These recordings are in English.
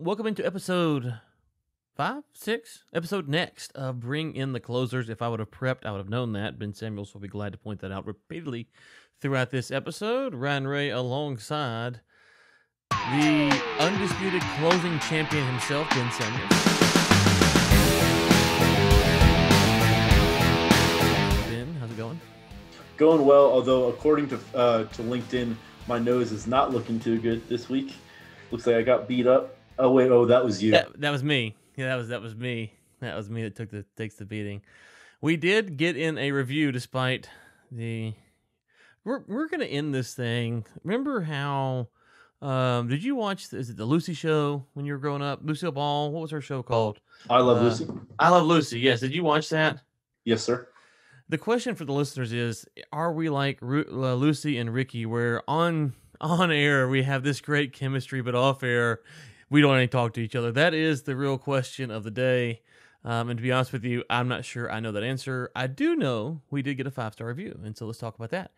welcome into episode five, six, episode next of Bring in the Closers. If I would have prepped, I would have known that. Ben Samuels will be glad to point that out repeatedly throughout this episode. Ryan Ray alongside the undisputed closing champion himself, Ben Samuels. Ben, how's it going? Going well, although according to uh, to LinkedIn, my nose is not looking too good this week. Looks like I got beat up. Oh wait, oh that was you. That, that was me. Yeah, that was that was me. That was me that took the takes the beating. We did get in a review despite the. We're we're gonna end this thing. Remember how? Um, did you watch? Is it the Lucy show when you were growing up? Lucille Ball. What was her show called? I love Uh, Lucy. I love Lucy. Yes. Did you watch that? Yes, sir. The question for the listeners is: Are we like Ru- uh, Lucy and Ricky, where on on air we have this great chemistry, but off air we don't even talk to each other? That is the real question of the day. Um, and to be honest with you, I'm not sure I know that answer. I do know we did get a five star review, and so let's talk about that.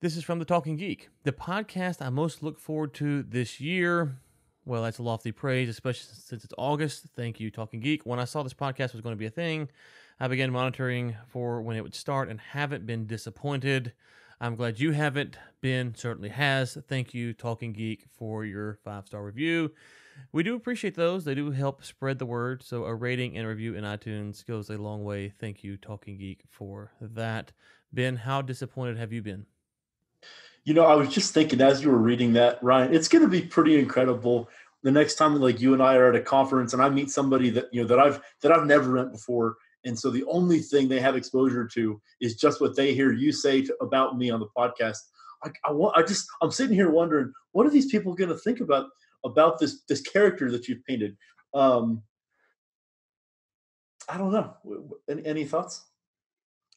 This is from the Talking Geek, the podcast I most look forward to this year. Well, that's a lofty praise, especially since it's August. Thank you, Talking Geek. When I saw this podcast was going to be a thing, I began monitoring for when it would start and haven't been disappointed. I'm glad you haven't been, certainly has. Thank you, Talking Geek, for your five star review. We do appreciate those. They do help spread the word. So a rating and review in iTunes goes a long way. Thank you, Talking Geek, for that. Ben, how disappointed have you been? You know, I was just thinking as you were reading that, Ryan, it's going to be pretty incredible the next time like you and I are at a conference and I meet somebody that you know that I've that I've never met before, and so the only thing they have exposure to is just what they hear you say to, about me on the podcast. I, I want, I just, I'm sitting here wondering, what are these people going to think about about this this character that you've painted? Um, I don't know. Any, any thoughts?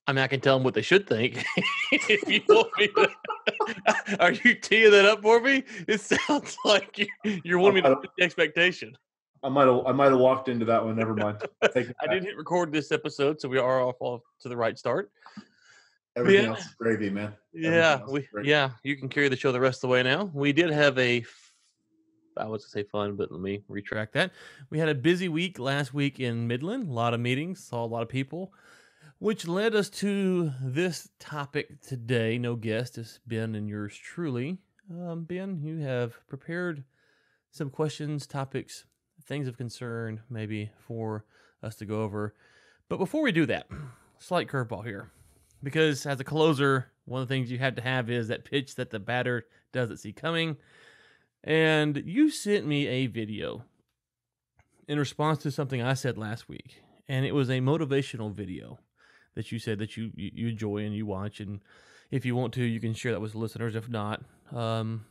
I mean, I can tell them what they should think. if you want me to, are you teeing that up for me? It sounds like you, you're wanting me to put the expectation. I might have, I might have walked into that one. Never mind. I didn't hit record this episode, so we are off, off to the right start. Everything Yeah. else is gravy, man. Everything Yeah, we yeah, you can carry the show the rest of the way now. We did have a I was to say fun, but let me retract that. We had a busy week last week in Midland, a lot of meetings, saw a lot of people, which led us to this topic today. No guest, it's Ben and yours truly. Um, ben, you have prepared some questions, topics, things of concern, maybe for us to go over. But before we do that, slight curveball here because as a closer, one of the things you have to have is that pitch that the batter doesn't see coming. And you sent me a video in response to something I said last week, and it was a motivational video that you said that you you enjoy and you watch, and if you want to, you can share that with listeners. If not, um,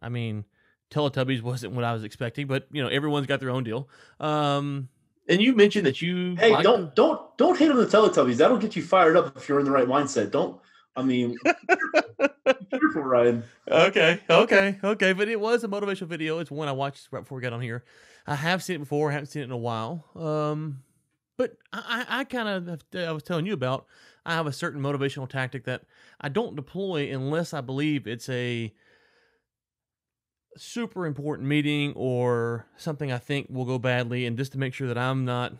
I mean, Teletubbies wasn't what I was expecting, but you know, everyone's got their own deal. Um, and you mentioned that you Hey, like don't don't don't hate on the Teletubbies. That'll get you fired up if you're in the right mindset. Don't. I mean, careful, Ryan. Okay, okay, okay. But it was a motivational video. It's one I watched right before we got on here. I have seen it before. I haven't seen it in a while. Um, but I, I, I kind of, I was telling you about. I have a certain motivational tactic that I don't deploy unless I believe it's a super important meeting or something I think will go badly, and just to make sure that I'm not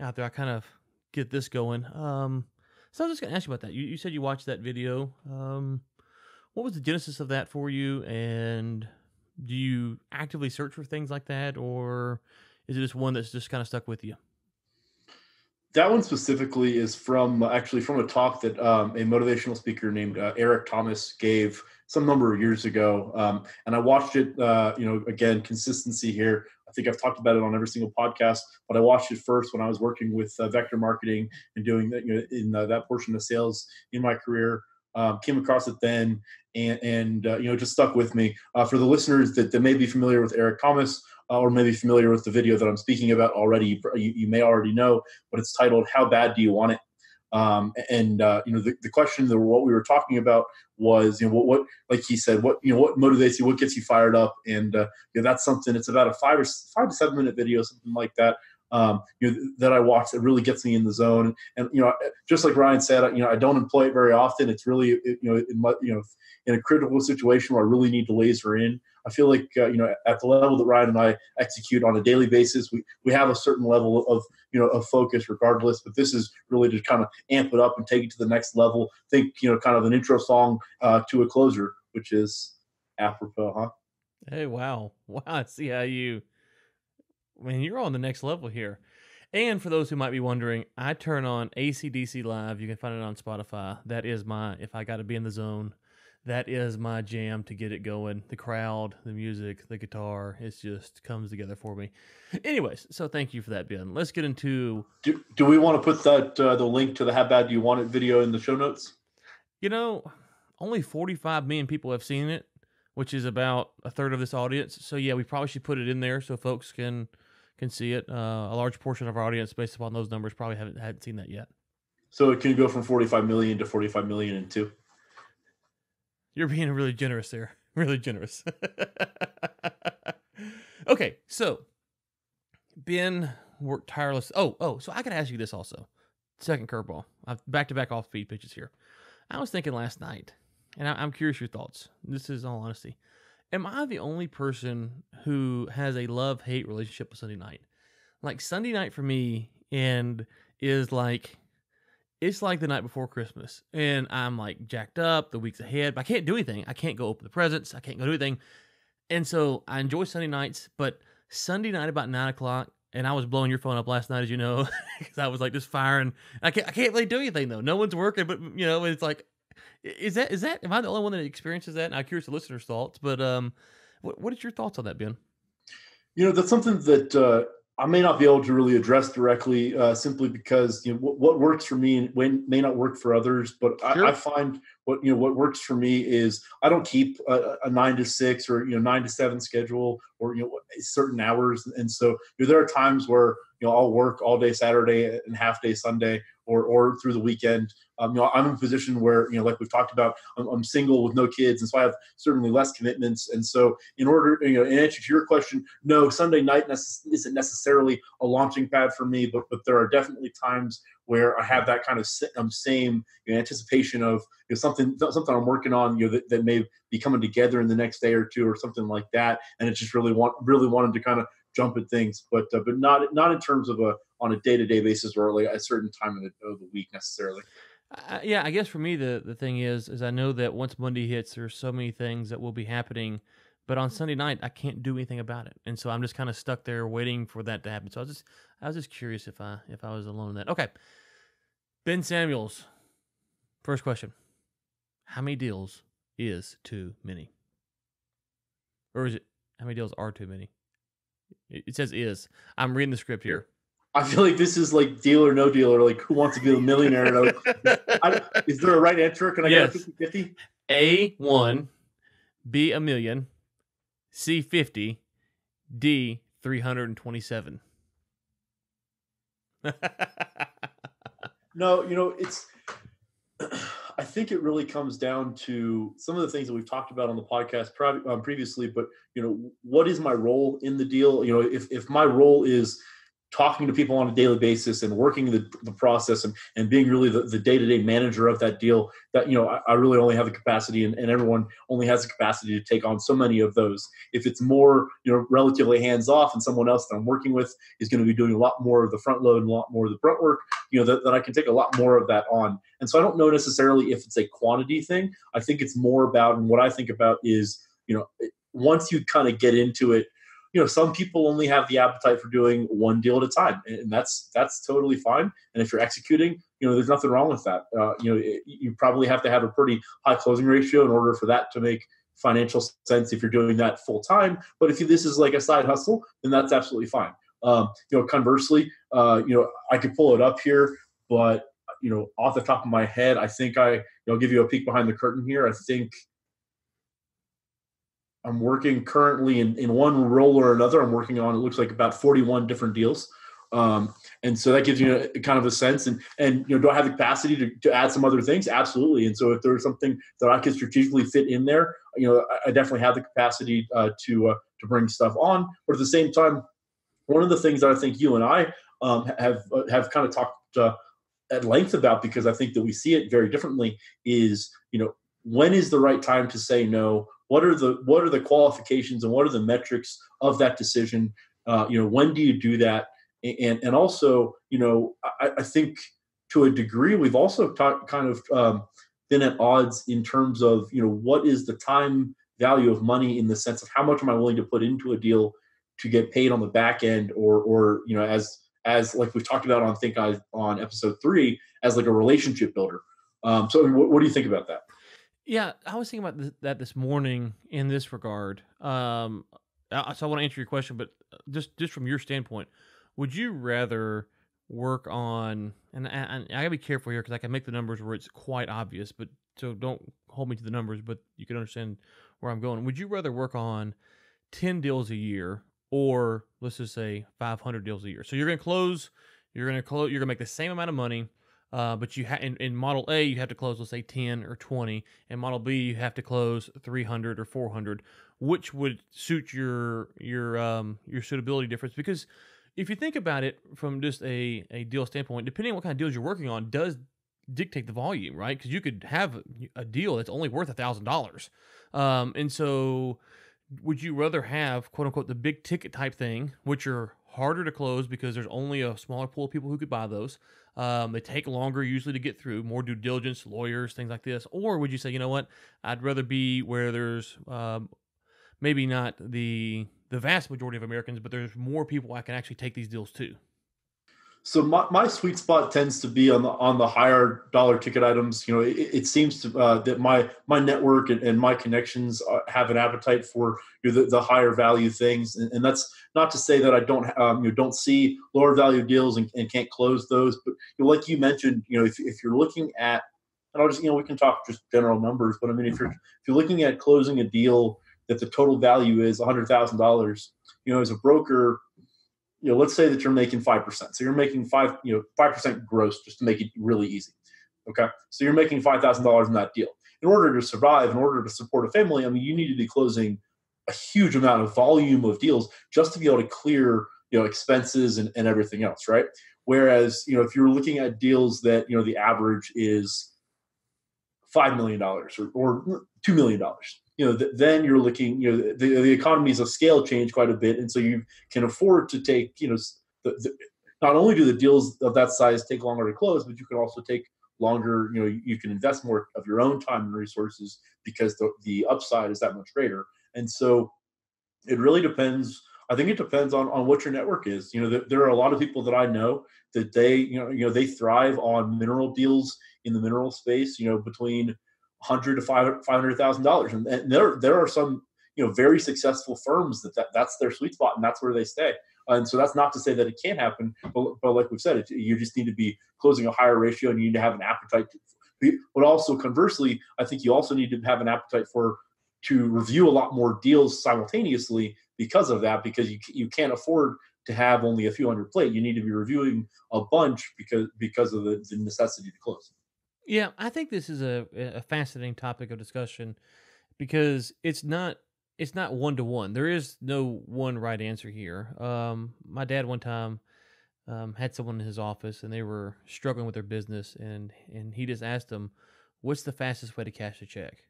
out there, I kind of get this going. Um, so I was just gonna ask you about that. You, you said you watched that video. Um, what was the genesis of that for you and do you actively search for things like that or is it just one that's just kind of stuck with you That one specifically is from actually from a talk that um, a motivational speaker named uh, Eric Thomas gave some number of years ago, um, and I watched it. Uh, you know, again, consistency here. I think I've talked about it on every single podcast, but I watched it first when I was working with uh, vector marketing and doing that. You know, in uh, that portion of sales in my career, um, came across it then, and and uh, you know, just stuck with me. Uh, for the listeners that, that may be familiar with Eric Thomas. Uh, or maybe familiar with the video that I'm speaking about already, you, you, you may already know, but it's titled "How Bad Do You Want It?" Um, and uh, you know, the, the question that what we were talking about was, you know, what, what, like he said, what you know, what motivates you, what gets you fired up, and uh, you know, that's something. It's about a five or five to seven minute video, something like that. Um, you know, that I watch that really gets me in the zone. And you know, just like Ryan said, you know, I don't employ it very often. It's really you know, in my, you know, in a critical situation where I really need to laser in. I feel like uh, you know at the level that Ryan and I execute on a daily basis, we we have a certain level of you know of focus regardless. But this is really to kind of amp it up and take it to the next level. Think you know kind of an intro song uh, to a closer, which is apropos, huh? Hey, wow, wow! See how you. I mean, you're on the next level here. And for those who might be wondering, I turn on ACDC Live. You can find it on Spotify. That is my, if I got to be in the zone, that is my jam to get it going. The crowd, the music, the guitar, it just comes together for me. Anyways, so thank you for that, Ben. Let's get into. Do, do we want to put that uh, the link to the How Bad Do You Want It video in the show notes? You know, only 45 million people have seen it, which is about a third of this audience. So yeah, we probably should put it in there so folks can can see it. Uh, a large portion of our audience, based upon those numbers, probably haven't hadn't seen that yet. So it can go from 45 million to 45 million in two. You're being really generous there. Really generous. okay, so Ben worked tireless. Oh, oh, so I got to ask you this also. Second curveball. I've back to back off speed pitches here. I was thinking last night, and I, am curious your thoughts. This is all honesty. Am I the only person who has a love hate relationship with Sunday night? Like Sunday night for me, and is like it's like the night before Christmas, and I'm like jacked up the weeks ahead. But I can't do anything. I can't go open the presents. I can't go do anything. And so I enjoy Sunday nights, but Sunday night about nine o'clock, and I was blowing your phone up last night, as you know, because I was like just firing. I can't, I can't really do anything though. No one's working, but you know, it's like, is that is that? Am I the only one that experiences that? And I'm curious the listeners' thoughts, but um, what what is your thoughts on that, Ben? You know, that's something that uh, I may not be able to really address directly, uh, simply because you know what, what, works for me may not work for others. But sure. I, I, find what you know what works for me is I don't keep a, a, nine to six or you know nine to seven schedule or you know certain hours, and so you know, there are times where you know I'll work all day Saturday and half day Sunday, or or through the weekend. Um, you know, I'm in a position where you know, like we've talked about, I'm, I'm, single with no kids, and so I have certainly less commitments. And so, in order, you know, in answer to your question, no, Sunday night isn't necessarily a launching pad for me, but but there are definitely times where I have that kind of um, same you know, anticipation of you know, something something I'm working on, you know, that, that may be coming together in the next day or two or something like that, and it just really want really wanted to kind of jump at things, but uh, but not not in terms of a on a day to day basis or like a certain time of the, of the week necessarily. Uh, yeah, I guess for me the the thing is is I know that once Monday hits, there's so many things that will be happening, but on Sunday night I can't do anything about it, and so I'm just kind of stuck there waiting for that to happen. So I was just I was just curious if I if I was alone in that. Okay, Ben Samuels, first question: How many deals is too many, or is it how many deals are too many? It says is. I'm reading the script here. I feel like this is like deal or no deal, or like who wants to be a millionaire. I, is there a right answer? Can I yes. get a 50 50? A one, B a million, C 50, D 327. no, you know, it's. I think it really comes down to some of the things that we've talked about on the podcast um, previously. But you know, what is my role in the deal? You know, if if my role is talking to people on a daily basis and working the, the process and, and being really the, the day-to-day manager of that deal that you know I, I really only have the capacity and, and, everyone only has the capacity to take on so many of those. If it's more you know relatively hands off and someone else that i'm working with is going to be doing a lot more of the front load and a lot more of the front work you know that, that i can take a lot more of that on. And so i don't know necessarily if it's a quantity thing. I think it's more about and what i think about is you know once you kind of get into it you know some people only have the appetite for doing one deal at a time and that's that's totally fine. And if you're executing you know there's nothing wrong with that. Uh, you know it, you probably have to have a pretty high closing ratio in order for that to make financial sense if you're doing that full time but if this is like a side hustle then that's absolutely fine. Um, you know conversely uh, you know i could pull it up here but you know off the top of my head i think i you know, I'll give you a peek behind the curtain here. I think I'm working currently in, in one role or another. I'm working on it looks like about 41 different deals. Um, and so that gives you a, kind of a sense and and you know do I have the capacity to, to add some other things absolutely and so if there's something that I can strategically fit in there you know I, I definitely have the capacity uh, to uh, to bring stuff on but at the same time one of the things that I think you and I um, have have kind of talked uh, at length about because I think that we see it very differently. Is you know when is the right time to say no? What are the what are the qualifications and what are the metrics of that decision? Uh, you know when do you do that? And and also you know I, I think to a degree we've also talked kind of um, been at odds in terms of you know what is the time value of money in the sense of how much am I willing to put into a deal to get paid on the back end or or you know as as like we've talked about on think I on episode three as like a relationship builder. Um, so what, what, do you think about that? Yeah, I was thinking about th- that this morning in this regard. Um, so I want to answer your question, but uh, just just from your standpoint, would you rather work on and, I gotta be careful here because I can make the numbers where it's quite obvious, but so don't hold me to the numbers, but you can understand where I'm going. Would you rather work on 10 deals a year or let's just say 500 deals a year? So you're to close, you're to close, you're to make the same amount of money, uh, but you ha- in, in model A, you have to close, let's say 10 or 20. In model B, you have to close 300 or 400. Which would suit your, your, um, your suitability difference? Because if you think about it from just a, a deal standpoint, depending on what kind of deals you're working on, does dictate the volume, right? Because you could have a deal that's only worth a thousand dollars, um, and so would you rather have quote unquote the big ticket type thing, which are harder to close because there's only a smaller pool of people who could buy those. Um, they take longer usually to get through, more due diligence, lawyers, things like this. Or would you say, you know what, I'd rather be where there's um, maybe not the the vast majority of Americans, but there's more people I can actually take these deals to. So my, my sweet spot tends to be on the on the higher dollar ticket items. You know, it, it seems to uh, that my my network and, and my connections uh, have an appetite for you know, the, the higher value things, and, and, that's not to say that I don't um, you know, don't see lower value deals and, and can't close those. But you know, like you mentioned, you know, if if you're looking at and I'll just you know we can talk just general numbers, but I mean if you're if you're looking at closing a deal that the total value is $100,000, you know, as a broker, you know, let's say that you're making 5%. So you're making five, you know, 5% gross just to make it really easy. Okay. So you're making $5,000 in that deal. In order to survive, in order to support a family, I mean, you need to be closing a huge amount of volume of deals just to be able to clear, you know, expenses and, and everything else. Right. Whereas, you know, if you're looking at deals that, you know, the average is $5 million or, or $2 million, you know, th- then you're looking, you know, the, the economies of scale change quite a bit. And so you can afford to take, you know, the, the, not only do the deals of that size take longer to close, but you can also take longer, you know, you can invest more of your own time and resources because the, the upside is that much greater. And so it really depends. I think it depends on, on what your network is. You know, there, there are a lot of people that I know that they, you know, you know, they thrive on mineral deals in the mineral space, you know, between hundred to five hundred thousand dollars, and there there are some you know very successful firms that, that that's their sweet spot and that's where they stay. And so that's not to say that it can't happen, but, but like we've said, it, you just need to be closing a higher ratio and you need to have an appetite. To, but also conversely, I think you also need to have an appetite for to review a lot more deals simultaneously because of that, because you you can't afford to have only a few hundred plate. You need to be reviewing a bunch because because of the, the necessity to close. Yeah, I think this is a, a fascinating topic of discussion because it's not it's not one to one. There is no one right answer here. Um, my dad one time um, had someone in his office and they were struggling with their business, and and he just asked them, "What's the fastest way to cash a check?"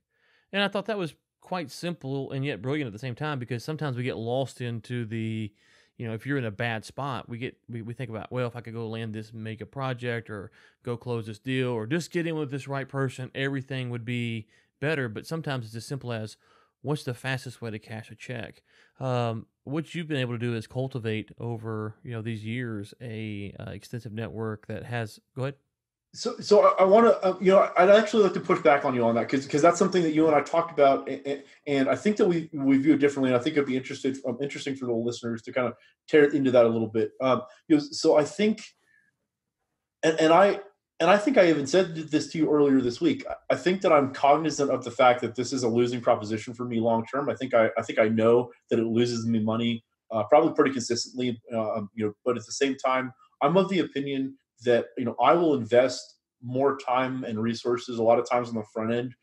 And I thought that was quite simple and yet brilliant at the same time because sometimes we get lost into the you know, if you're in a bad spot, we get we, we think about, well, if I could go land this mega project or go close this deal or just get in with this right person, everything would be better. But sometimes it's as simple as what's the fastest way to cash a check? Um, what you've been able to do is cultivate over you know these years a uh, extensive network that has. Go ahead. So, so I, I want to, uh, you know, I'd actually like to push back on you on that because because that's something that you and I talked about, and, and, I think that we we view it differently. And I think it'd be interested, um, interesting for the listeners to kind of tear into that a little bit. Um, know, so I think, and, and I and I think I even said this to you earlier this week. I think that I'm cognizant of the fact that this is a losing proposition for me long term. I think I I think I know that it loses me money, uh, probably pretty consistently. Uh, you know, but at the same time, I'm of the opinion that you know I will invest more time and resources a lot of times on the front end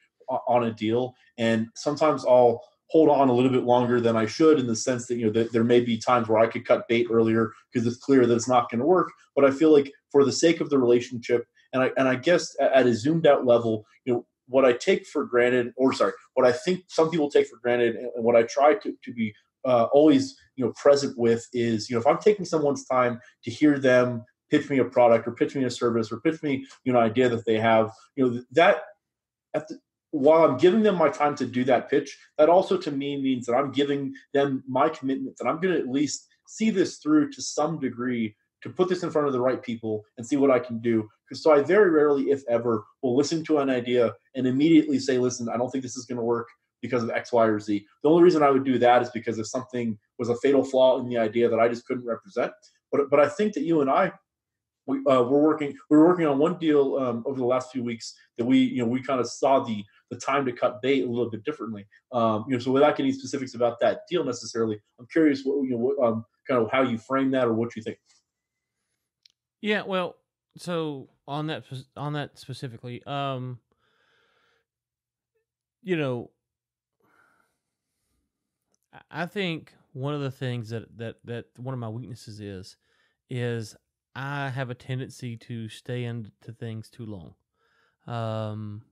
on a deal, and sometimes I'll hold on a little bit longer than I should in the sense that you know that there may be times where I could cut bait earlier because it's clear that it's not going to work. But I feel like for the sake of the relationship, and I and I guess at a zoomed out level, you know, what I take for granted, or sorry, what I think some people take for granted, and what I try to to be uh, always you know present with is you know if I'm taking someone's time to hear them pitch me a product or pitch me a service or pitch me you know an idea that they have, you know that at the, while I'm giving them my time to do that pitch, that also to me means that I'm giving them my commitment that I'm going to at least see this through to some degree to put this in front of the right people and see what I can do. Because so I very rarely, if ever, will listen to an idea and immediately say, listen, I don't think this is going to work because of X, Y, or Z. The only reason I would do that is because if something was a fatal flaw in the idea that I just couldn't represent. But but I think that you and I we uh, we're working we're working on one deal um, over the last few weeks that we you know we kind of saw the the time to cut bait a little bit differently. Um, you know, so without getting specifics about that deal necessarily, I'm curious what you know what, um, kind of how you frame that or what you think. Yeah, well, so on that on that specifically, um, you know, I think one of the things that that that one of my weaknesses is is I have a tendency to stay into things too long. Um,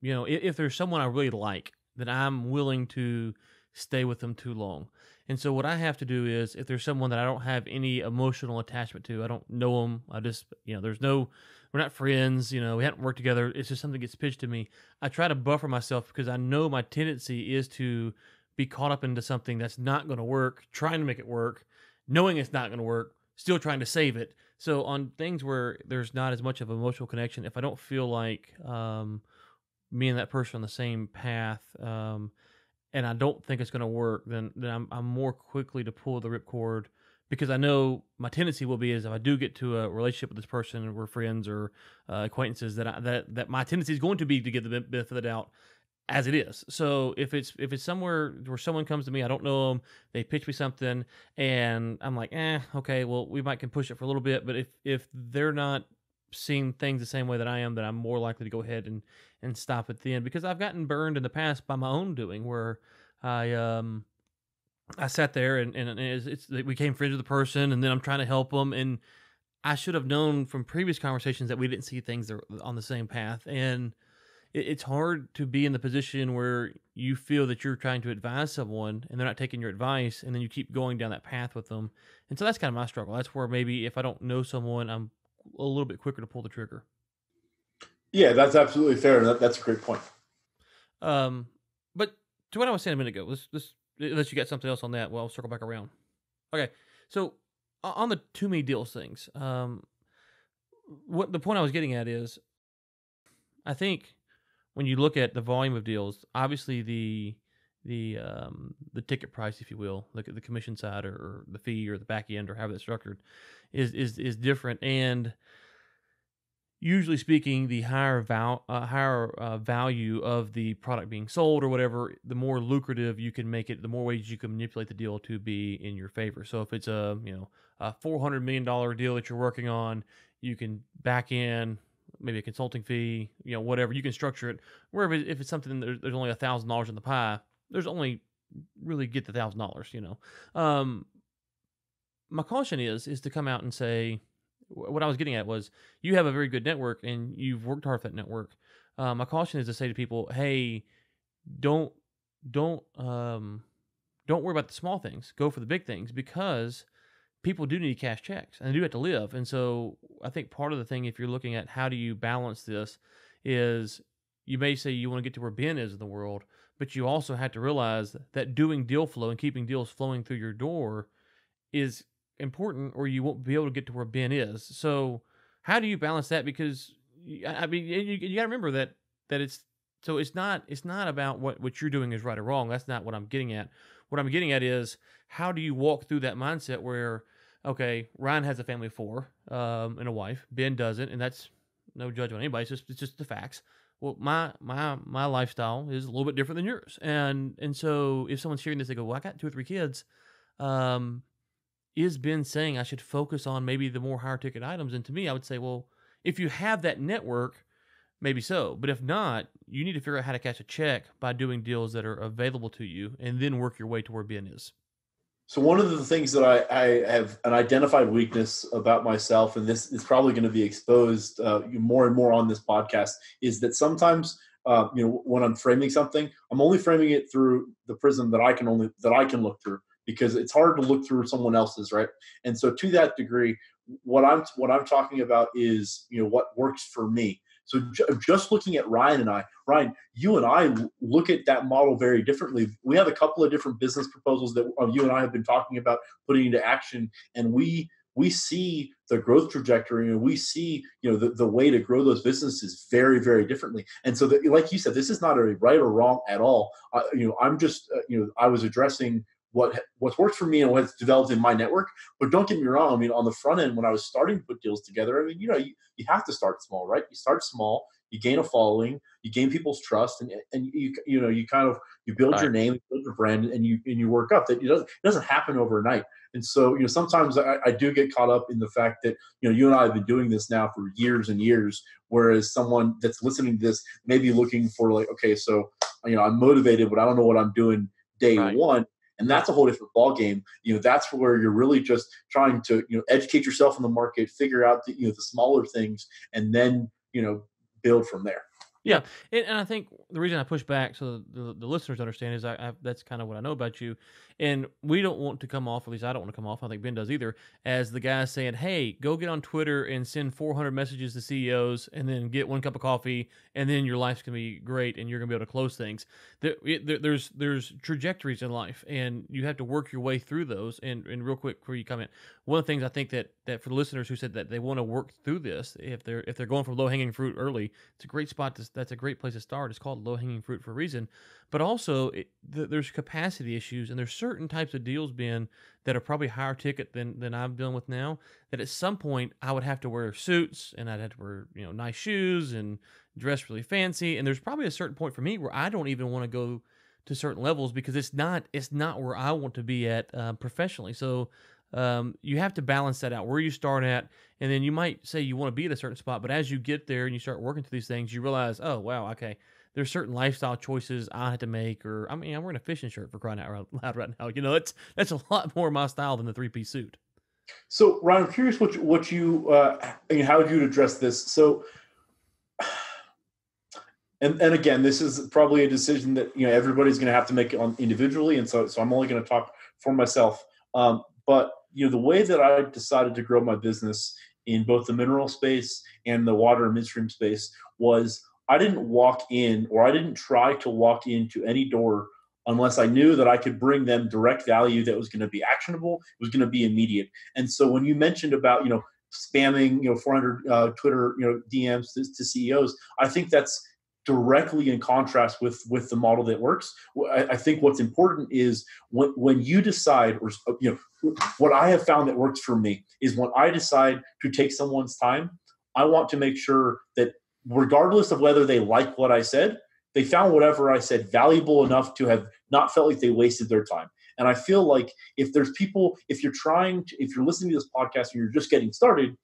you know, if, if there's someone I really like, then I'm willing to stay with them too long. And so what I have to do is, if there's someone that I don't have any emotional attachment to, I don't know them. I just, you know, there's no, we're not friends. You know, we haven't worked together. It's just something gets pitched to me. I try to buffer myself because I know my tendency is to be caught up into something that's not going to work, trying to make it work, knowing it's not going to work, still trying to save it. So on things where there's not as much of emotional connection, if I don't feel like um, me and that person on the same path, um, and I don't think it's going to work, then then I'm I'm more quickly to pull the ripcord because I know my tendency will be is if I do get to a relationship with this person and we're friends or uh, acquaintances that I, that that my tendency is going to be to give the benefit of the doubt as it is. So if it's if it's somewhere where someone comes to me, I don't know them, they pitch me something, and I'm like, eh, okay, well we might can push it for a little bit, but if if they're not seeing things the same way that I am, then I'm more likely to go ahead and and stop at the end because I've gotten burned in the past by my own doing where I um I sat there and and it's, it's we came friends with the person and then I'm trying to help them and I should have known from previous conversations that we didn't see things on the same path and it's hard to be in the position where you feel that you're trying to advise someone and they're not taking your advice and then you keep going down that path with them and so that's kind of my struggle that's where maybe if i don't know someone i'm a little bit quicker to pull the trigger yeah, that's absolutely fair. That, that's a great point. Um, but to what I was saying a minute ago, let's, let's unless you got something else on that, well, I'll circle back around. Okay, so on the too many deals things, um, what the point I was getting at is, I think when you look at the volume of deals, obviously the the um, the ticket price, if you will, look at the commission side or, or the fee or the back end or however it's structured, is is is different and usually speaking, the higher val- uh, higher uh, value of the product being sold or whatever, the more lucrative you can make it, the more ways you can manipulate the deal to be in your favor. So if it's a you know a four hundred million dollar deal that you're working on, you can back in maybe a consulting fee, you know whatever you can structure it. Wherever if it's something there's, there's only a thousand dollars in the pie, there's only really get the thousand dollars. You know, um, my caution is is to come out and say what I was getting at was you have a very good network and you've worked hard for that network. Uh, my caution is to say to people, hey, don't don't um don't worry about the small things. Go for the big things because people do need cash checks and they do have to live. And so I think part of the thing, if you're looking at how do you balance this, is you may say you want to get to where Ben is in the world, but you also have to realize that doing deal flow and keeping deals flowing through your door is important or you won't be able to get to where Ben is. So how do you balance that? Because I mean, you, you got to remember that that it's so it's not it's not about what what you're doing is right or wrong. That's not what I'm getting at. What I'm getting at is how do you walk through that mindset where okay, Ryan has a family of four um, and a wife, Ben doesn't, and that's no judgment on anybody. It's just it's just the facts. Well, my my my lifestyle is a little bit different than yours, and and so if someone's hearing this, they go, "Well, I got two or three kids." Um, is Ben saying I should focus on maybe the more higher ticket items? And to me, I would say, well, if you have that network, maybe so. But if not, you need to figure out how to catch a check by doing deals that are available to you, and then work your way to where Ben is. So one of the things that I, I, have an identified weakness about myself, and this is probably going to be exposed uh, more and more on this podcast, is that sometimes uh, you know when I'm framing something, I'm only framing it through the prism that I can only that I can look through because it's hard to look through someone else's, right? And so to that degree, what I'm what I'm talking about is you know what works for me. So just looking at Ryan and I, Ryan, you and I look at that model very differently. We have a couple of different business proposals that uh, you and I have been talking about putting into action, and we we see the growth trajectory and we see you know the, the way to grow those businesses very very differently and so the, like you said this is not a right or wrong at all uh, you know i'm just uh, you know i was addressing what what's worked for me and what's developed in my network. But don't get me wrong. I mean, on the front end, when I was starting to put deals together, I mean, you know, you, you have to start small, right? You start small, you gain a following, you gain people's trust, and and you you know you kind of you build right. your name, you build your brand, and you and you work up. That it doesn't it doesn't happen overnight. And so you know sometimes I, I do get caught up in the fact that you know you and I have been doing this now for years and years, whereas someone that's listening to this may be looking for like, okay, so you know I'm motivated, but I don't know what I'm doing day right. one and that's a whole different ball game. You know, that's where you're really just trying to you know educate yourself in the market, figure out the, you know the smaller things, and then you know build from there. Yeah, and, and I think the reason I push back so the, the listeners understand is I, I, that's kind of what I know about you, and we don't want to come off, at least I don't want to come off, I think Ben does either, as the guy saying, hey, go get on Twitter and send 400 messages to CEOs and then get one cup of coffee and then your life's going to be great and you're going to be able to close things. There, there, there's there's trajectories in life and you have to work your way through those. And, and real quick before you comment, one of the things I think that, that for the listeners who said that they want to work through this, if they're if they're going for low hanging fruit early, it's a great spot. To, that's a great place to start. It's called low hanging fruit for a reason but also it, th- there's capacity issues and there's certain types of deals being that are probably higher ticket than than I'm dealing with now that at some point I would have to wear suits and I'd have to wear you know nice shoes and dress really fancy and there's probably a certain point for me where I don't even want to go to certain levels because it's not it's not where I want to be at uh, professionally. So um, you have to balance that out where you start at and then you might say you want to be at a certain spot but as you get there and you start working through these things you realize oh wow okay there's certain lifestyle choices I had to make, or I mean, I'm wearing a fishing shirt for crying out loud right now. You know, it's that's a lot more my style than the three piece suit. So, Ryan, I'm curious what you, what you uh, mean, how you'd address this. So, and and again, this is probably a decision that you know everybody's going to have to make on individually, and so so I'm only going to talk for myself. Um, but you know, the way that I decided to grow my business in both the mineral space and the water and midstream space was I didn't walk in or I didn't try to walk into any door unless I knew that I could bring them direct value that was going to be actionable, it was going to be immediate. And so when you mentioned about, you know, spamming, you know, 400 uh, Twitter, you know, DMs to, to, CEOs, I think that's directly in contrast with with the model that works. I, I think what's important is when when you decide, or you know, what I have found that works for me is when I decide to take someone's time, I want to make sure that regardless of whether they like what I said, they found whatever I said valuable enough to have not felt like they wasted their time. And I feel like if there's people, if you're trying to, if you're listening to this podcast and you're just getting started,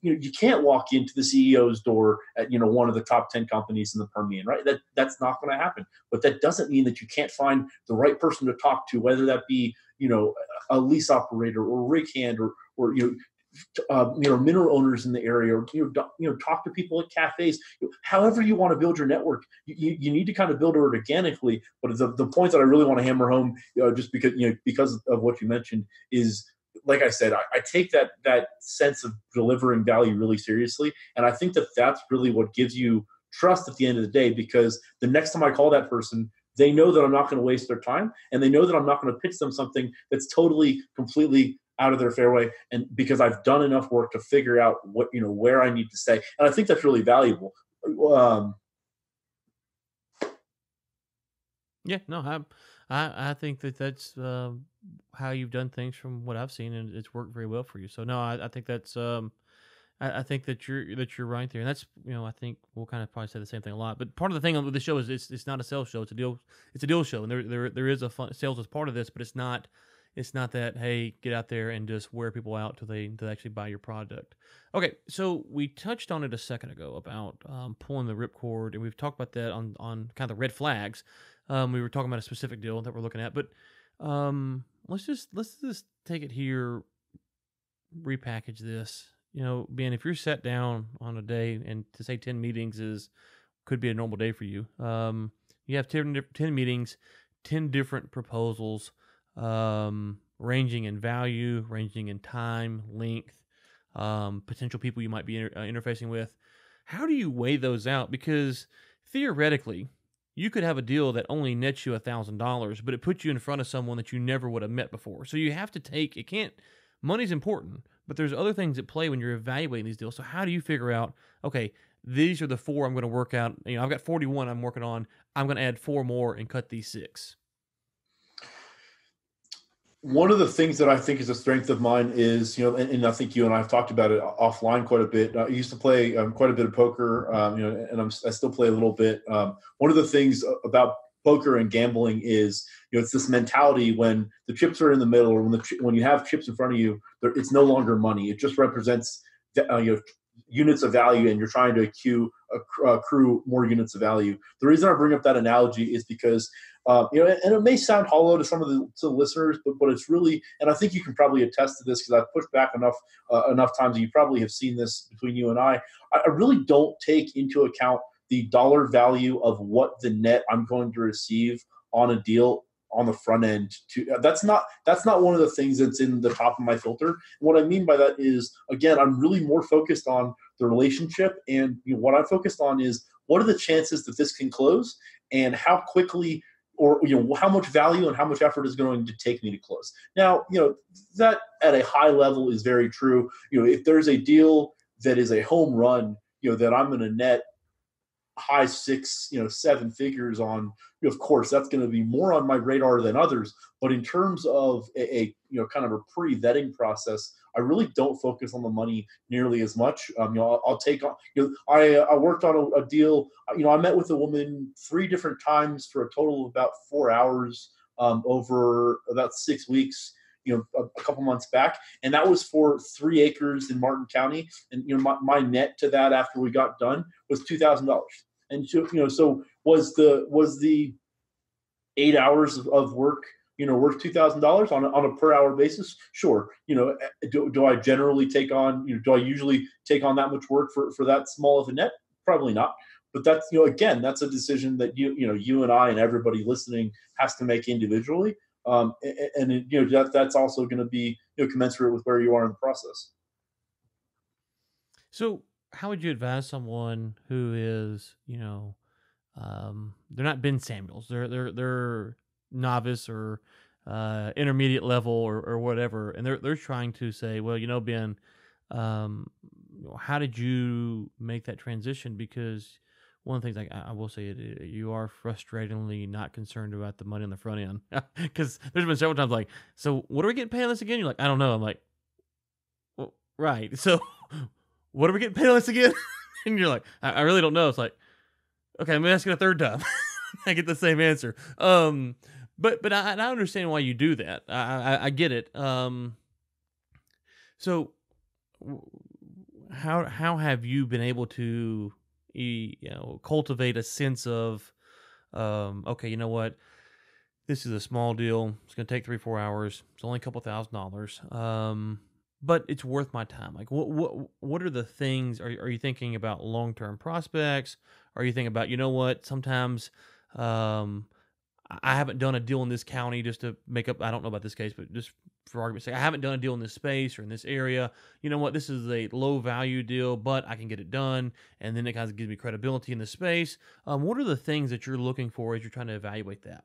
you know, you can't walk into the CEO's door at you know one of the top ten companies in the Permian, right? That that's not going to happen. But that doesn't mean that you can't find the right person to talk to, whether that be you know a lease operator or rig hand or or you know uh, you know mineral owners in the area or you know, you know talk to people at cafes however you want to build your network you, you need to kind of build it organically but the, the point that i really want to hammer home you know, just because you know because of what you mentioned is like i said I, I take that that sense of delivering value really seriously. And i think that that's really what gives you trust at the end of the day because the next time i call that person they know that I'm not going to waste their time and they know that I'm not going to pitch them something that's totally, completely out of their fairway and because I've done enough work to figure out what you know where I need to stay. And I think that's really valuable. Um, yeah no I, I I think that that's uh, how you've done things from what I've seen and it's worked very well for you so no I, I think that's um I, I think that you're that you're right there and that's you know I think we'll kind of probably say the same thing a lot but part of the thing with the show is it's, it's not a sales show it's a deal it's a deal show and there there, there is a fun, sales as part of this but it's not It's not that hey, get out there and just wear people out till they to actually buy your product. Okay, so we touched on it a second ago about um, pulling the ripcord, and we've talked about that on on kind of the red flags. Um, we were talking about a specific deal that we're looking at, but um, let's just let's just take it here, repackage this. You know, Ben, if you're set down on a day and to say ten meetings is could be a normal day for you. Um, you have 10, 10 meetings, 10 different proposals, um, ranging in value, ranging in time, length, um, potential people you might be inter- uh, interfacing with. How do you weigh those out? Because theoretically, you could have a deal that only nets you a thousand dollars, but it puts you in front of someone that you never would have met before. So you have to take it can't money's important, but there's other things at play when you're evaluating these deals. So how do you figure out, okay, these are the four I'm going to work out. You know, I've got 41 I'm working on. I'm going to add four more and cut these six. One of the things that I think is a strength of mine is, you know, and, and I think you and I have talked about it offline quite a bit. I used to play um, quite a bit of poker, um, you know, and I'm, I still play a little bit. Um, one of the things about poker and gambling is, you know, it's this mentality when the chips are in the middle or when the when you have chips in front of you, it's no longer money. It just represents uh, you know units of value and you're trying to accrue, accrue more units of value. The reason I bring up that analogy is because, uh, you know, and it may sound hollow to some of the, to the listeners, but but it's really, and I think you can probably attest to this because I've pushed back enough uh, enough times. You probably have seen this between you and I. I really don't take into account the dollar value of what the net I'm going to receive on a deal on the front end to uh, that's not that's not one of the things that's in the top of my filter what i mean by that is again i'm really more focused on the relationship and you know, what i'm focused on is what are the chances that this can close and how quickly or you know how much value and how much effort is going to take me to close now you know that at a high level is very true you know if there's a deal that is a home run you know that i'm going to net high six, you know, seven figures on, you of course, that's going to be more on my radar than others. But in terms of a, a you know, kind of a pre-vetting process, I really don't focus on the money nearly as much. Um, you know, I'll, I'll take on. You know, I I worked on a, a, deal. You know, I met with a woman three different times for a total of about four hours um, over about six weeks you know a, couple months back and that was for three acres in martin county and you know my, my net to that after we got done was $2000 and so, you know, so was the was the eight hours of, of work, you know, worth two thousand dollars on a, on a per hour basis? Sure. You know, eh, do, do I generally take on? You know, do I usually take on that much work for for that small of a net? Probably not. But that's you know, again, that's a decision that you you know you and I and everybody listening has to make individually. Um, and, and you know that that's also going to be you know commensurate with where you are in the process. So how would you advise someone who is, you know, um, they're not Ben Samuels, they're they're they're novice or uh, intermediate level or, or whatever, and they're they're trying to say, well, you know, Ben, um, how did you make that transition? Because one of the things I, I will say, it, you are frustratingly not concerned about the money on the front end. Because there's been several times like, so what are we getting paid on this again? You're like, I don't know. I'm like, well, right. So what are we getting paid on this again? and you're like, I, I, really don't know. It's like, okay, I'm asking a third time. I get the same answer. Um, but but I, I understand why you do that. I I, I get it. Um, so how how have you been able to you know cultivate a sense of um, okay, you know what? This is a small deal. It's going to take three, four hours. It's only a couple thousand dollars. Um, but it's worth my time. Like, what what what are the things? Are are you thinking about long term prospects? Are you thinking about you know what? Sometimes, um, I haven't done a deal in this county just to make up. I don't know about this case, but just for argument's sake, I haven't done a deal in this space or in this area. You know what? This is a low value deal, but I can get it done, and then it kind of gives me credibility in the space. Um, what are the things that you're looking for as you're trying to evaluate that?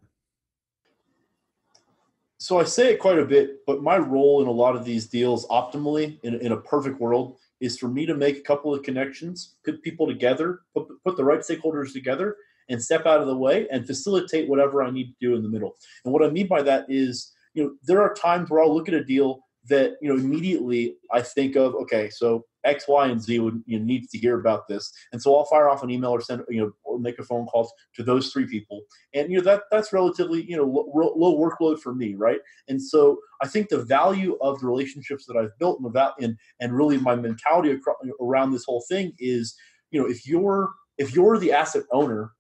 so I say it quite a bit, but my role in a lot of these deals, optimally in, in a perfect world, is for me to make a couple of connections, put people together, put, put the right stakeholders together, and step out of the way and facilitate whatever I need to do in the middle. And what I mean by that is, you know, there are times where I'll look at a deal that you know immediately I think of okay, so X, Y, and Z would you know, needs to hear about this, and so I'll fire off an email or send you know or make a phone call to those three people, and you know that that's relatively you know low, low workload for me, right? And so I think the value of the relationships that I've built and about and and really my mentality around this whole thing is you know if you're if you're the asset owner,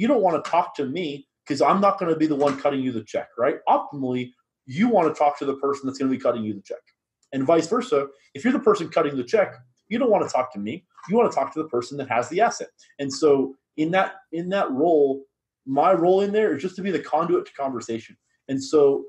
you don't want to talk to me because I'm not going to be the one cutting you the check, right? Optimally, you want to talk to the person that's going to be cutting you the check. And vice versa, if you're the person cutting the check, you don't want to talk to me. You want to talk to the person that has the asset. And so in that in that role, my role in there is just to be the conduit to conversation. And so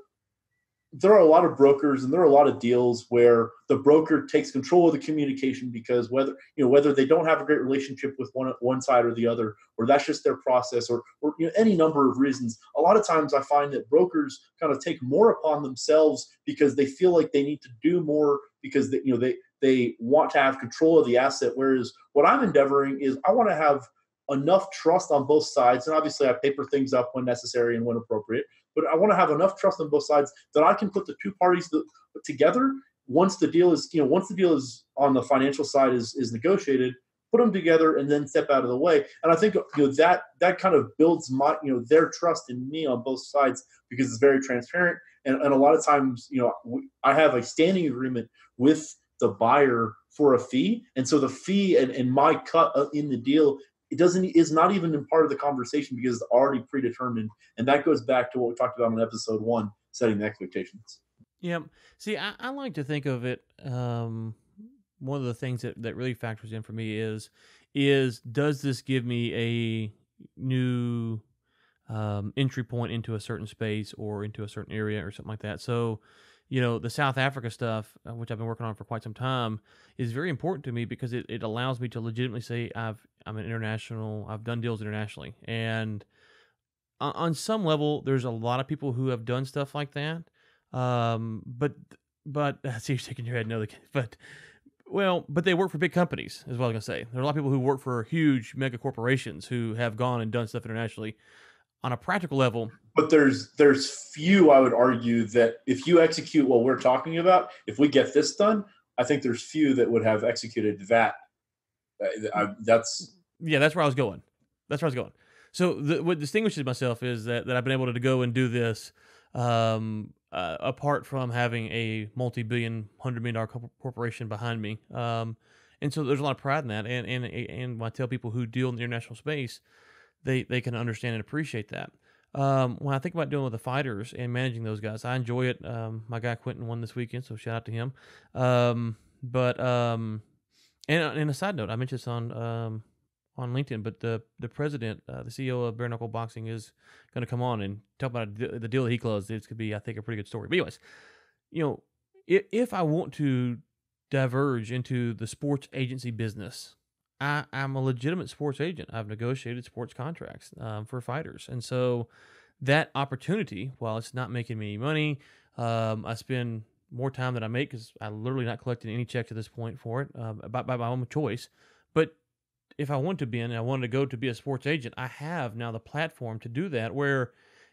there are a lot of brokers and there are a lot of deals where the broker takes control of the communication because whether you know whether they don't have a great relationship with one one side or the other or that's just their process or or you know any number of reasons a lot of times i find that brokers kind of take more upon themselves because they feel like they need to do more because they, you know they they want to have control of the asset. Whereas what i'm endeavoring is i want to have enough trust on both sides. And obviously i paper things up when necessary and when appropriate but I want to have enough trust on both sides that I can put the two parties together once the deal is, you know, once the deal is on the financial side is is negotiated, put them together and then step out of the way. And I think you know that that kind of builds my, you know, their trust in me on both sides because it's very transparent. And, and a lot of times, you know, I have a standing agreement with the buyer for a fee, and so the fee and, and my cut uh, in the deal it doesn't is not even in part of the conversation because it's already predetermined. And that goes back to what we talked about in episode one setting the expectations. Yep. See i, I like to think of it um, one of the things that, that really factors in for me is is does this give me a new um, entry point into a certain space or into a certain area or something like that? So you know, the South Africa stuff, uh, which I've been working on for quite some time, is very important to me because it, it allows me to legitimately say I've I'm an international, I've done deals internationally, and on some level, there's a lot of people who have done stuff like that. Um, but but I see you shaking your head. No, but well, but they work for big companies, is what I was gonna say. There are a lot of people who work for huge mega corporations who have gone and done stuff internationally. On a practical level, but there's there's few I would argue that if you execute what we're talking about, if we get this done, I think there's few that would have executed that. I, that's yeah, that's where I was going. That's where I was going. So the, what distinguishes myself is that, that I've been able to go and do this um, uh, apart from having a multi-billion, hundred million dollar corporation behind me. Um, and so there's a lot of pride in that. And and and when I tell people who deal in the international space, they they can understand and appreciate that. Um, when I think about dealing with the fighters and managing those guys, I enjoy it. Um, my guy Quentin won this weekend, so shout out to him. Um, but um, and, and a side note, I mentioned this on um, on LinkedIn, but the the president, uh, the CEO of Bare Knuckle Boxing, is going to come on and talk about the deal that he closed. It's going to be, I think, a pretty good story. But anyways, you know, if, if I want to diverge into the sports agency business, I, am a legitimate sports agent. I've negotiated sports contracts um, for fighters, and so that opportunity, while it's not making me any money, um, I spend more time than I make because I'm literally not collecting any checks at this point for it uh, by, by my own choice. But if I want to be in, I wanted to go to be a sports agent, I have now the platform to do that. Where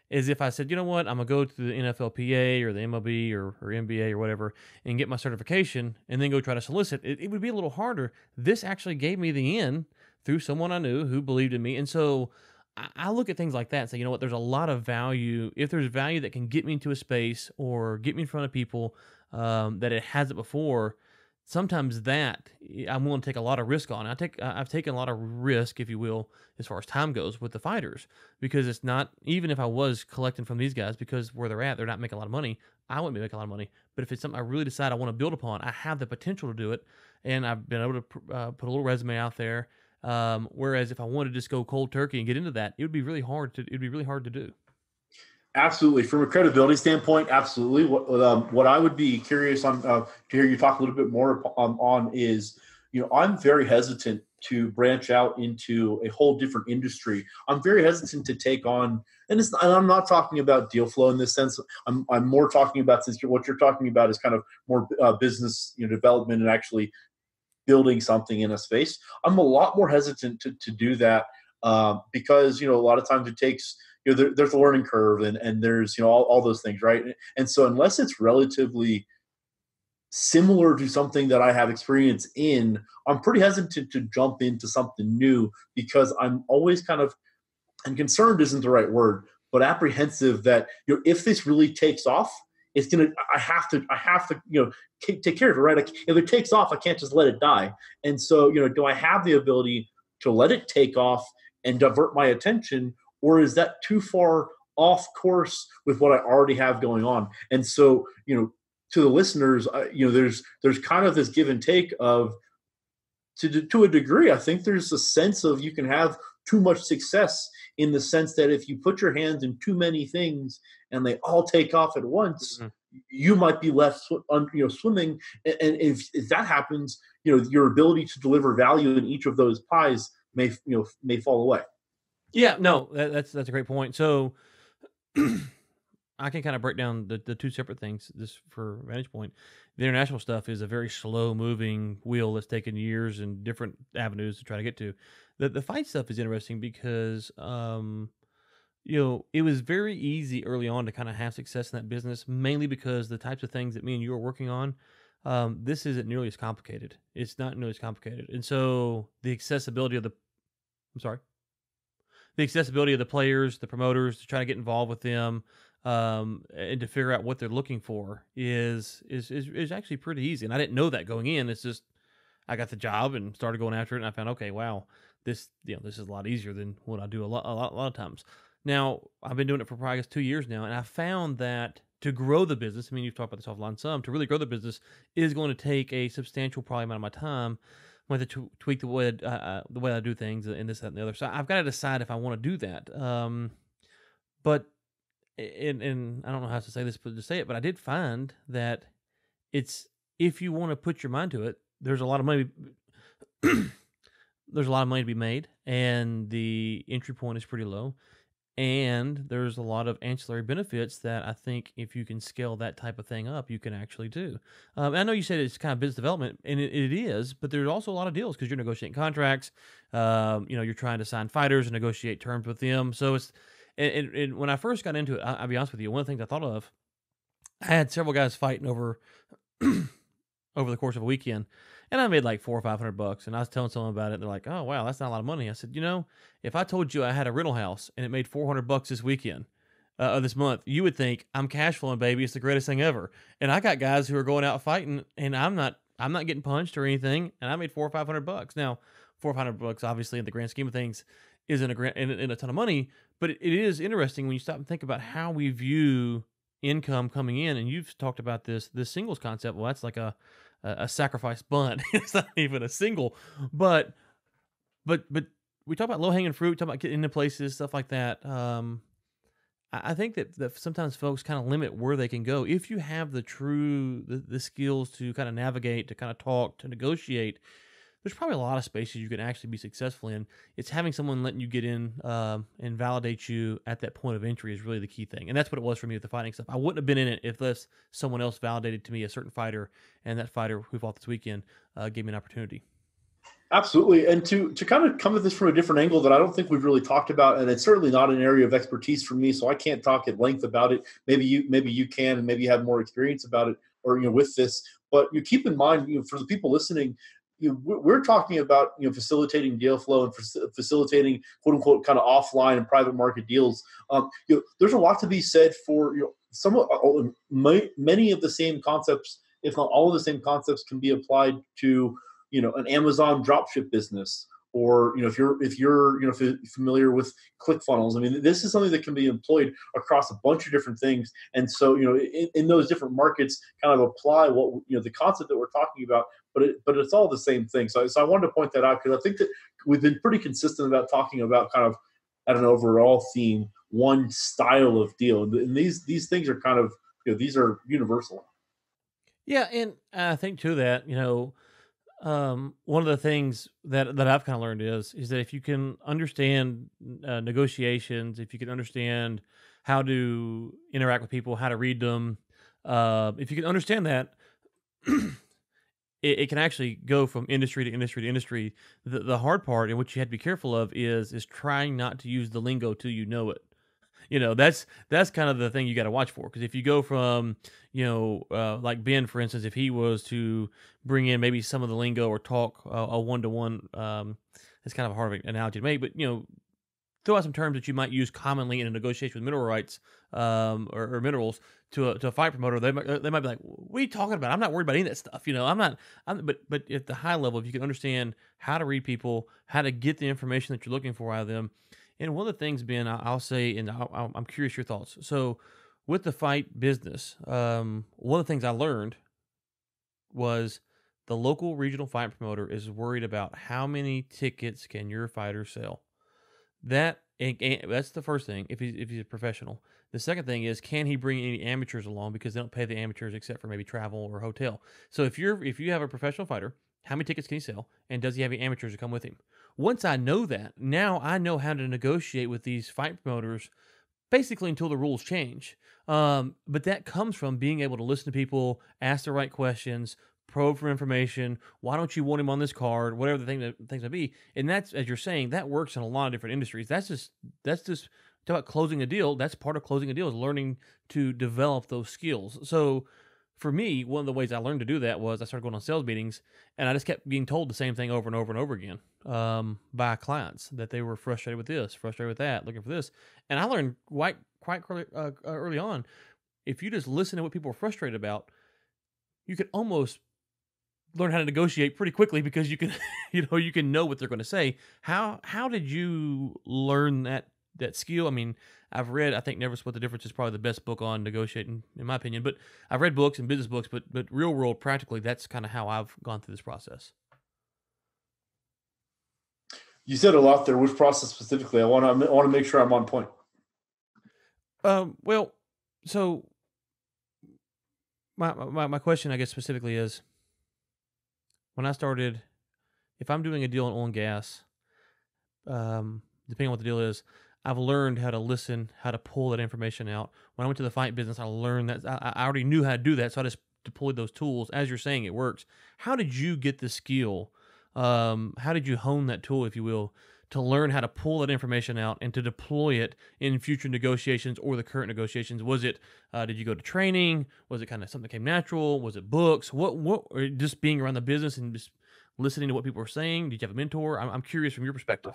is if I said, you know what, I'm gonna go to the NFLPA or the MLB or, or NBA or whatever and get my certification and then go try to solicit, it, it would be a little harder. This actually gave me the in through someone I knew who believed in me. And so I, I look at things like that and say, you know what, there's a lot of value. If there's value that can get me into a space or get me in front of people um, that it hasn't before, sometimes that I'm willing to take a lot of risk on. I take I've taken a lot of risk, if you will, as far as time goes with the fighters because it's not even if I was collecting from these guys because where they're at, they're not making a lot of money. I wouldn't be making a lot of money. But if it's something I really decide I want to build upon, I have the potential to do it, and I've been able to uh, put a little resume out there. Um, whereas if I wanted to just go cold turkey and get into that, it would be really hard to it'd be really hard to do. Absolutely, from a credibility standpoint, absolutely. What um, what I would be curious on uh, to hear you talk a little bit more on, on is, you know, I'm very hesitant to branch out into a whole different industry. I'm very hesitant to take on, and, it's, and I'm not talking about deal flow in this sense. I'm I'm more talking about since you're, what you're talking about is kind of more uh, business, you know, development and actually building something in a space. I'm a lot more hesitant to to do that um, because you know a lot of times it takes you know there, there's a learning curve and and there's you know all, all those things right and so unless it's relatively similar to something that I have experience in, I'm pretty hesitant to jump into something new because I'm always kind of, and concerned isn't the right word, but apprehensive that you know if this really takes off, it's gonna. I have to. I have to. You know, take, care of it. Right. If it takes off, I can't just let it die. And so, you know, do I have the ability to let it take off and divert my attention, or is that too far off course with what I already have going on? And so, you know, to the listeners, uh, you know, there's there's kind of this give and take of to to a degree. I think there's a sense of you can have too much success in the sense that if you put your hands in too many things and they all take off at once, mm-hmm. you might be left you know swimming. And if, if that happens, you know your ability to deliver value in each of those pies may you know may fall away. Yeah, no, that, that's that's a great point. So. I can kind of break down the, the two separate things this for Vantage Point. The international stuff is a very slow moving wheel that's taken years and different avenues to try to get to. The the fight stuff is interesting because um you know, it was very easy early on to kind of have success in that business, mainly because the types of things that me and you are working on, um, this isn't nearly as complicated. It's not nearly as complicated. And so the accessibility of the I'm sorry. The accessibility of the players, the promoters, to try to get involved with them, um, and to figure out what they're looking for is, is is is actually pretty easy. And I didn't know that going in. It's just I got the job and started going after it, and I found okay, wow, this you know this is a lot easier than what I do a lot a lot, a lot of times. Now I've been doing it for probably I guess two years now, and I found that to grow the business, I mean you've talked about this offline some, to really grow the business is going to take a substantial probably amount of my time. Going to tweak the way uh, uh, the way I do things and this that and the other. So I've got to decide if I want to do that. Um, but and, and I don't know how to say this, but to say it, but I did find that it's if you want to put your mind to it, there's a lot of money. there's a lot of money to be made, and the entry point is pretty low. And there's a lot of ancillary benefits that I think if you can scale that type of thing up, you can actually do. Um, I know you said it's kind of business development, and it, it is, but there's also a lot of deals because you're negotiating contracts. Um, you know, you're trying to sign fighters and negotiate terms with them. So it's and, and, and when I first got into it, I, will be honest with you, one of the things I thought of, I had several guys fighting over over the course of a weekend, and I made like four or five hundred bucks. And I was telling someone about it, and they're like, "Oh wow, that's not a lot of money." I said, "You know, if I told you I had a rental house and it made four hundred bucks this weekend." Uh, this month, you would think I'm cash flowing, baby. It's the greatest thing ever. And I got guys who are going out fighting, and I'm not. I'm not getting punched or anything, and I made four or five hundred bucks. Now, four or five hundred bucks, obviously, in the grand scheme of things, isn't a grand in, in a ton of money, but it is interesting when you stop and think about how we view income coming in. And you've talked about this this singles concept. Well, that's like a a, sacrifice bunt. it's not even a single, but but but we talk about low hanging fruit, talk about getting into places, stuff like that. Um, I think that, that sometimes folks kind of limit where they can go. If you have the true the, the skills to kind of navigate, to kind of talk, to negotiate, there's probably a lot of spaces you can actually be successful in. It's having someone letting you get in um, and validate you at that point of entry is really the key thing. And that's what it was for me with the fighting stuff. I wouldn't have been in it if this, someone else validated to me a certain fighter, and that fighter who fought this weekend uh, gave me an opportunity. Absolutely, and to to kind of come at this from a different angle that I don't think we've really talked about, and it's certainly not an area of expertise for me, so I can't talk at length about it. Maybe you maybe you can, and maybe you have more experience about it, or you know with this. But you keep in mind, you know, for the people listening, you we're talking about you know facilitating deal flow and facilitating quote unquote kind of offline and private market deals. Um, you know, there's a lot to be said for you know some of, many of the same concepts, if not all of the same concepts, can be applied to you know an Amazon dropship business or you know if you're if you're you know familiar with ClickFunnels, I mean this is something that can be employed across a bunch of different things. And so you know in, in those different markets, kind of apply what you know the concept that we're talking about but it, but it's all the same thing. So, so I wanted to point that out because I think that we've been pretty consistent about talking about kind of at an overall theme, one style of deal, and these these things are kind of you know these are universal. Yeah, and I think to that, you know, um, one of the things that that I've kind of learned is is that if you can understand uh, negotiations, if you can understand how to interact with people, how to read them, uh, if you can understand that. it, it, can actually go from industry to industry to industry. The, the hard part, and what you have to be careful of, is is trying not to use the lingo till you know it. you know that's that's kind of the thing you got to watch for because if you go from you know uh, like ben for instance if he was to bring in maybe some of the lingo or talk uh, a one-to-one um, it's kind of a hard analogy to make but you know throw out some terms that you might use commonly in a negotiation with mineral rights um, or, or, minerals to a, to a fight promoter. They might, they might be like, "What are you talking about? I'm not worried about any of that stuff." You know, I'm not. I'm, but but at the high level, if you can understand how to read people, how to get the information that you're looking for out of them, and one of the things, Ben, I'll say, and i am curious your thoughts. So, with the fight business, um, one of the things I learned was the local regional fight promoter is worried about how many tickets can your fighter sell. That that's the first thing. If he's if he's a professional, the second thing is can he bring any amateurs along because they don't pay the amateurs except for maybe travel or hotel. So if you're if you have a professional fighter, how many tickets can he sell, and does he have any amateurs to come with him? Once I know that, now I know how to negotiate with these fight promoters, basically until the rules change. Um, but that comes from being able to listen to people, ask the right questions, probe for information. Why don't you want him on this card? Whatever the thing that things might be. And that's as you're saying, that works in a lot of different industries. That's just that's just talk about closing a deal. That's part of closing a deal is learning to develop those skills. So for me, one of the ways I learned to do that was I started going on sales meetings, and I just kept being told the same thing over and over and over again um, by clients that they were frustrated with this, frustrated with that, looking for this. And I learned quite quite early, uh, early on, if you just listen to what people are frustrated about, you could almost learn how to negotiate pretty quickly because you can you know you can know what they're going to say. How how did you learn that that skill? I mean i've read i think never split the difference is probably the best book on negotiating in my opinion but i've read books and business books but but real world practically that's kind of how i've gone through this process. You said a lot there. Which process specifically? I want to i want to make sure i'm on point. Um well so my, my my question i guess specifically is when I started, if I'm doing a deal on oil and gas, um, depending on what the deal is, I've learned how to listen, how to pull that information out. When I went to the fight business, I learned that I, I already knew how to do that, so I just deployed those tools. As you're saying, it works. How did you get the skill? Um, how did you hone that tool, if you will, to learn how to pull that information out and to deploy it in future negotiations or the current negotiations? Was it uh, did you go to training? Was it kind of something that came natural? Was it books? What what or just being around the business and just listening to what people are saying? Did you have a mentor? I'm, I'm curious from your perspective.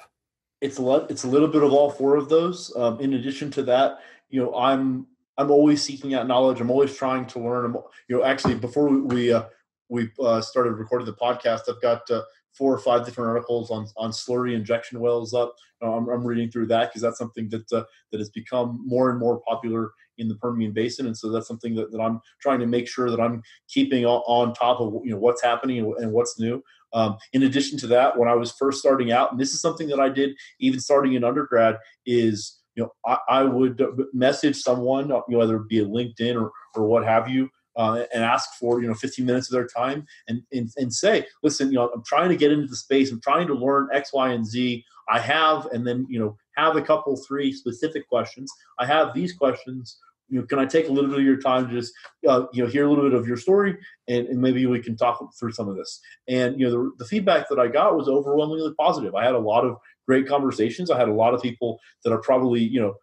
It's a lot. It's a little bit of all four of those. Um, in addition to that, you know, I'm I'm always seeking out knowledge. I'm always trying to learn. I'm, you know, actually, before we we, uh, we uh, started recording the podcast, I've got uh, four or five different articles on on slurry injection wells up. I'm, I'm reading through that because that's something that uh, that has become more and more popular in the Permian Basin, and so that's something that, that I'm trying to make sure that I'm keeping on top of you know what's happening and, what's new. Um, in addition to that, when I was first starting out, and this is something that I did even starting in undergrad, is you know I, I would message someone, you know, whether it be a LinkedIn or or what have you, uh, and ask for you know 15 minutes of their time and, and and say listen you know i'm trying to get into the space. I'm trying to learn x y and z. I have and then you know have a couple three specific questions. I have these questions. You know can i take a little bit of your time to just uh, you know hear a little bit of your story and, and, maybe we can talk through some of this. And you know the, the feedback that i got was overwhelmingly positive. I had a lot of great conversations. I had a lot of people that are probably you know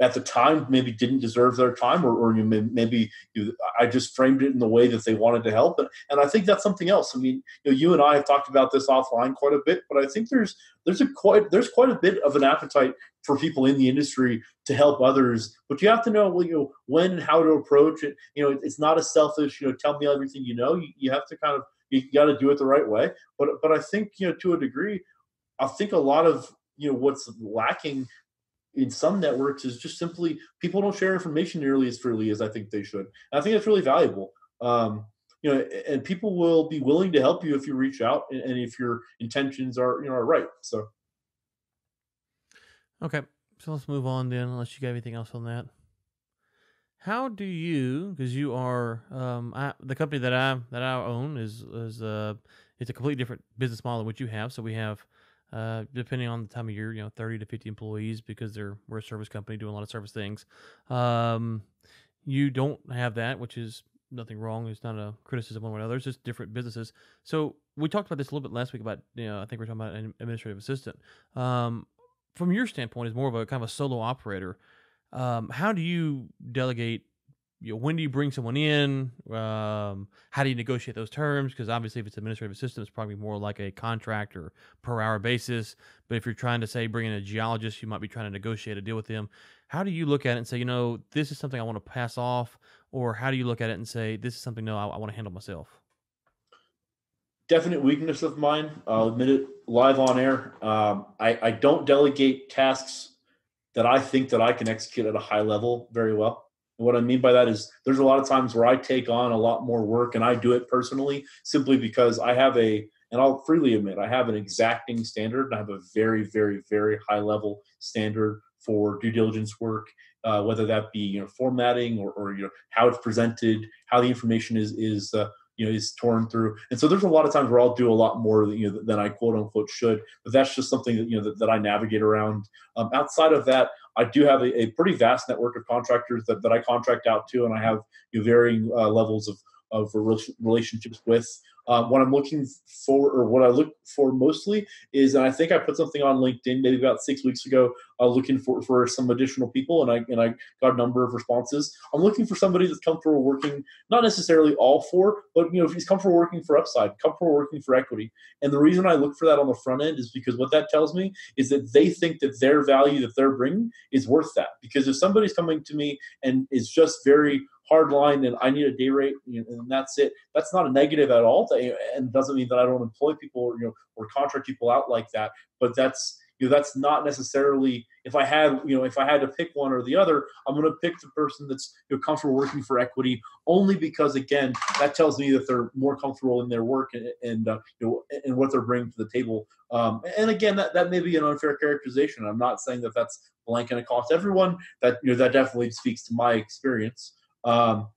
at the time maybe didn't deserve their time or, or you may, maybe you, I just framed it in the way that they wanted to help. And, and I think that's something else. I mean you, know, you and I have talked about this offline quite a bit but I think there's there's a quite there's quite a bit of an appetite for people in the industry to help others. But you have to know well, you know when and how to approach it. You know it's not a selfish you know tell me everything you know. You, you have to kind of you got to do it the right way. But but I think you know to a degree I think a lot of you know what's lacking in some networks is just simply people don't share information nearly as freely as I think they should. And I think that's really valuable. Um, you know, and people will be willing to help you if you reach out and, and if your intentions are you know are right. So, okay, so let's move on then. Unless you got anything else on that. How do you? Because you are um, I, the company that I that I own is is uh it's a completely different business model than what you have. So we have uh, depending on the time of year, you know, 30 to 50 employees because they're we're a service company doing a lot of service things. Um, you don't have that, which is nothing wrong. It's not a criticism one way or another. It's just different businesses. So we talked about this a little bit last week about, you know, I think we are talking about an administrative assistant. Um, from your standpoint, as more of a kind of a solo operator, Um, how do you delegate? You know, when do you bring someone in? Um, how do you negotiate those terms? Because obviously, if it's administrative assistant, it's probably more like a contract or per hour basis. But if you're trying to say bring in a geologist, you might be trying to negotiate a deal with them. How do you look at it and say, you know, this is something I want to pass off, or how do you look at it and say, this is something no, I, I want to handle myself? definite weakness of mine. I'll admit it live on air. Um, I, I don't delegate tasks that I think that I can execute at a high level very well. What I mean by that is there's a lot of times where I take on a lot more work and I do it personally simply because I have a and I'll freely admit I have an exacting standard and I have a very, very, very high level standard for due diligence work, uh, whether that be you know formatting or, or you know how it's presented, how the information is is uh, you know is torn through. And so there's a lot of times where i'll do a lot more you know than i quote unquote should but that's just something that you know that, that i navigate around. Um, outside of that i do have a, a, pretty vast network of contractors that, that i contract out to and i have you know, varying uh, levels of of relationships with um, what I'm looking for, or what I look for mostly, is and I think I put something on LinkedIn maybe about six weeks ago, uh, looking for for some additional people, and I and I got a number of responses. I'm looking for somebody that's comfortable working, not necessarily all for, but you know, if he's comfortable working for upside, comfortable working for equity. And the reason I look for that on the front end is because what that tells me is that they think that their value that they're bringing is worth that. Because if somebody's coming to me and is just very hard line and I need a day rate and that's it. That's not a negative at all, and doesn't mean that I don't employ people or you know or contract people out like that. But that's you know that's not necessarily if I had you know if I had to pick one or the other, I'm going to pick the person that's you know, comfortable working for equity only because again that tells me that they're more comfortable in their work and, and uh, you know and what they're bringing to the table. Um, and again, that, that may be an unfair characterization. I'm not saying that that's blanket across everyone. That you know that definitely speaks to my experience. Um,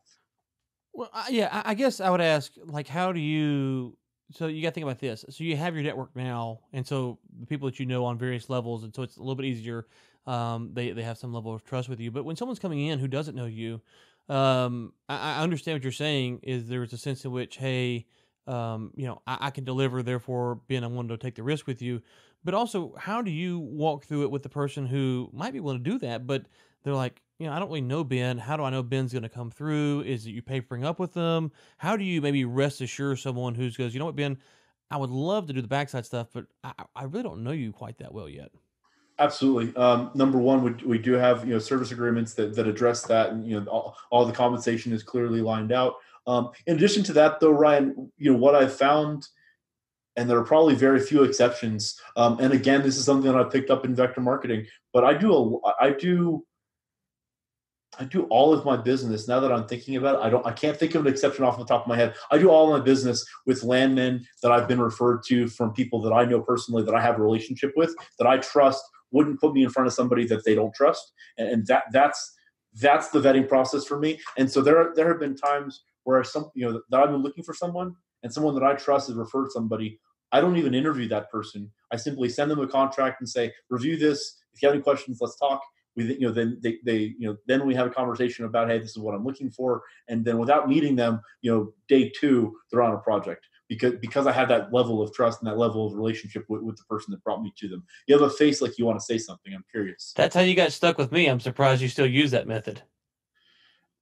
well, yeah, I guess I would ask, like, how do you? So you got to think about this. So you have your network now, and so the people that you know on various levels, and so it's a little bit easier. Um, they they have some level of trust with you. But when someone's coming in who doesn't know you, um, I, I understand what you're saying. Is there is a sense in which, hey, um, you know, I, I can deliver, therefore being unwilling to take the risk with you. But also, how do you walk through it with the person who might be willing to do that, but they're like, you know, I don't really know Ben. How do I know Ben's going to come through? Is it you papering up with them? How do you maybe rest assure someone who goes, you know what, Ben, I would love to do the backside stuff, but I, I really don't know you quite that well yet. Absolutely. Um, number one, we, we do have you know service agreements that, that address that, and you know all, all the compensation is clearly lined out. Um, in addition to that, though, Ryan, you know what I've found, and there are probably very few exceptions. Um, and again, this is something that I picked up in vector marketing, but I do a I do I do all of my business now that I'm thinking about it. I don't I can't think of an exception off the top of my head. I do all my business with landmen that I've been referred to from people that I know personally that I have a relationship with that I trust wouldn't put me in front of somebody that they don't trust. And that that's that's the vetting process for me. And so there there have been times where some you know that I've been looking for someone and someone that I trust has referred somebody. I don't even interview that person. I simply send them a contract and say, review this. If you have any questions, let's talk we you know then they, they you know then we have a conversation about hey this is what i'm looking for. And then without meeting them you know day two they're on a project because because i have that level of trust and that level of relationship with, with the person that brought me to them. You have a face like you want to say something. I'm curious. That's how you got stuck with me. I'm surprised you still use that method.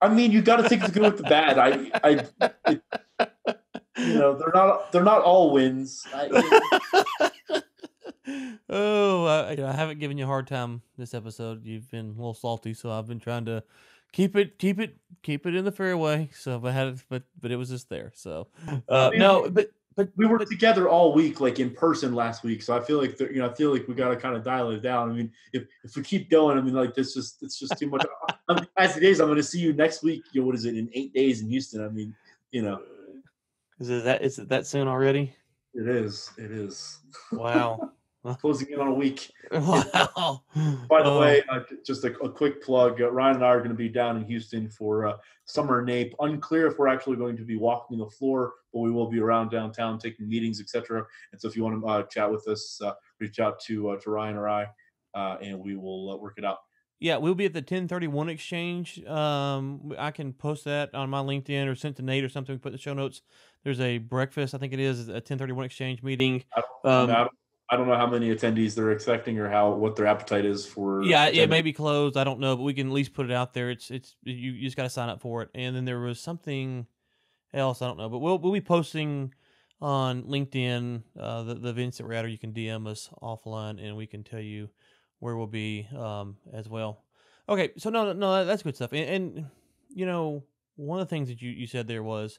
I mean you got to take the good with the bad. I i it, you know they're not they're not all wins. I, oh, I, I haven't given you a hard time this episode. You've been a little salty, so I've been trying to keep it, keep it, keep it in the fairway. So I had, it, but but it was just there. So uh, I mean, no, but but we were together all week, like in person last week. So I feel like you know, I feel like we got to kind of dial it down. I mean, if if we keep going, I mean, like this just it's just too much. as it is, I'm going to see you next week. You know, what is it in eight days in Houston? I mean, you know, is it that is it that soon already? It is. It is. Wow. Closing in on a week. Wow. By the way, uh, just a, a, quick plug uh, Ryan and I are going to be down in Houston for uh, Summer NAPE. Unclear if we're actually going to be walking the floor, but we will be around downtown taking meetings, etc. And so if you want to uh, chat with us, uh, reach out to uh, to Ryan or I, and we will work it out. Yeah, we'll be at the 1031 exchange. Um, I can post that on my LinkedIn or send to Nate or something. Put the show notes. There's a breakfast, I think it is, a 1031 exchange meeting. Um, I don't know how many attendees they're expecting or how what their appetite is for. Yeah, it may be closed. I don't know, but we can at least put it out there. It's it's you, you just got to sign up for it. And then there was something else I don't know, but we'll we'll be posting on LinkedIn uh, the the events that we're at, or you can DM us offline, and we can tell you where we'll be um, as well. Okay, so no no that's good stuff. And, and you know one of the things that you you said there was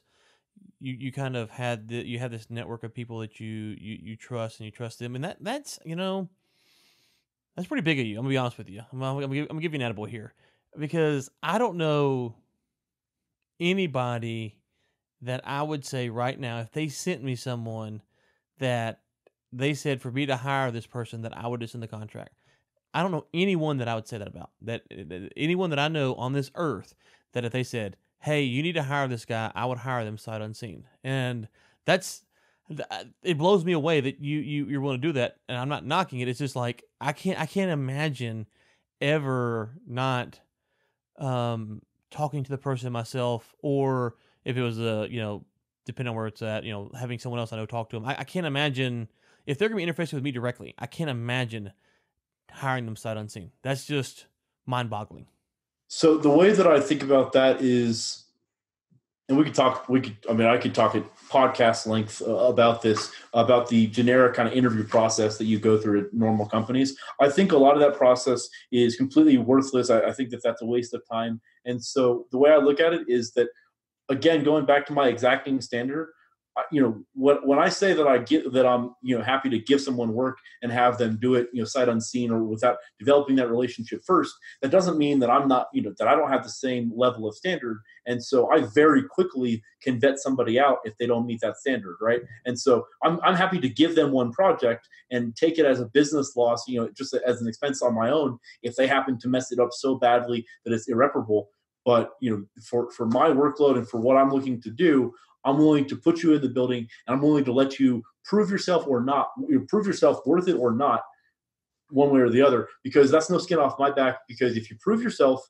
you you kind of had the, you have this network of people that you you you trust and you trust them, and that that's you know that's pretty big of you. I'm gonna be honest with you. I'm I'm give, I'm gonna give you an attaboy here because I don't know anybody that I would say right now if they sent me someone that they said for me to hire this person that I would just send the contract. I don't know anyone that I would say that about. That, that anyone that I know on this earth that if they said hey, you need to hire this guy, I would hire them sight unseen. And that's uh, it blows me away that you you you're willing to do that. And I'm not knocking it. It's just like I can't I can't imagine ever not um talking to the person myself or if it was a you know depending on where it's at you know having someone else i know talk to them i, I can't imagine if they're going to be interfacing with me directly i can't imagine hiring them sight unseen that's just mind boggling so the way that I think about that is, and we could talk. We could. I mean, I could talk at podcast length uh, about this, about the generic kind of interview process that you go through at normal companies. I think a lot of that process is completely worthless. I, I think that that's a waste of time. And so the way I look at it is that, again, going back to my exacting standard, you know what when i say that i get that i'm you know happy to give someone work and have them do it you know sight unseen or without developing that relationship first that doesn't mean that i'm not you know that i don't have the same level of standard. And so i very quickly can vet somebody out if they don't meet that standard right? And so i'm, I'm happy to give them one project and take it as a business loss you know just as an expense on my own if they happen to mess it up so badly that it's irreparable. But you know for for my workload and for what i'm looking to do I'm willing to put you in the building and I'm willing to let you prove yourself or not, prove yourself worth it or not, one way or the other, because that's no skin off my back. Because if you prove yourself,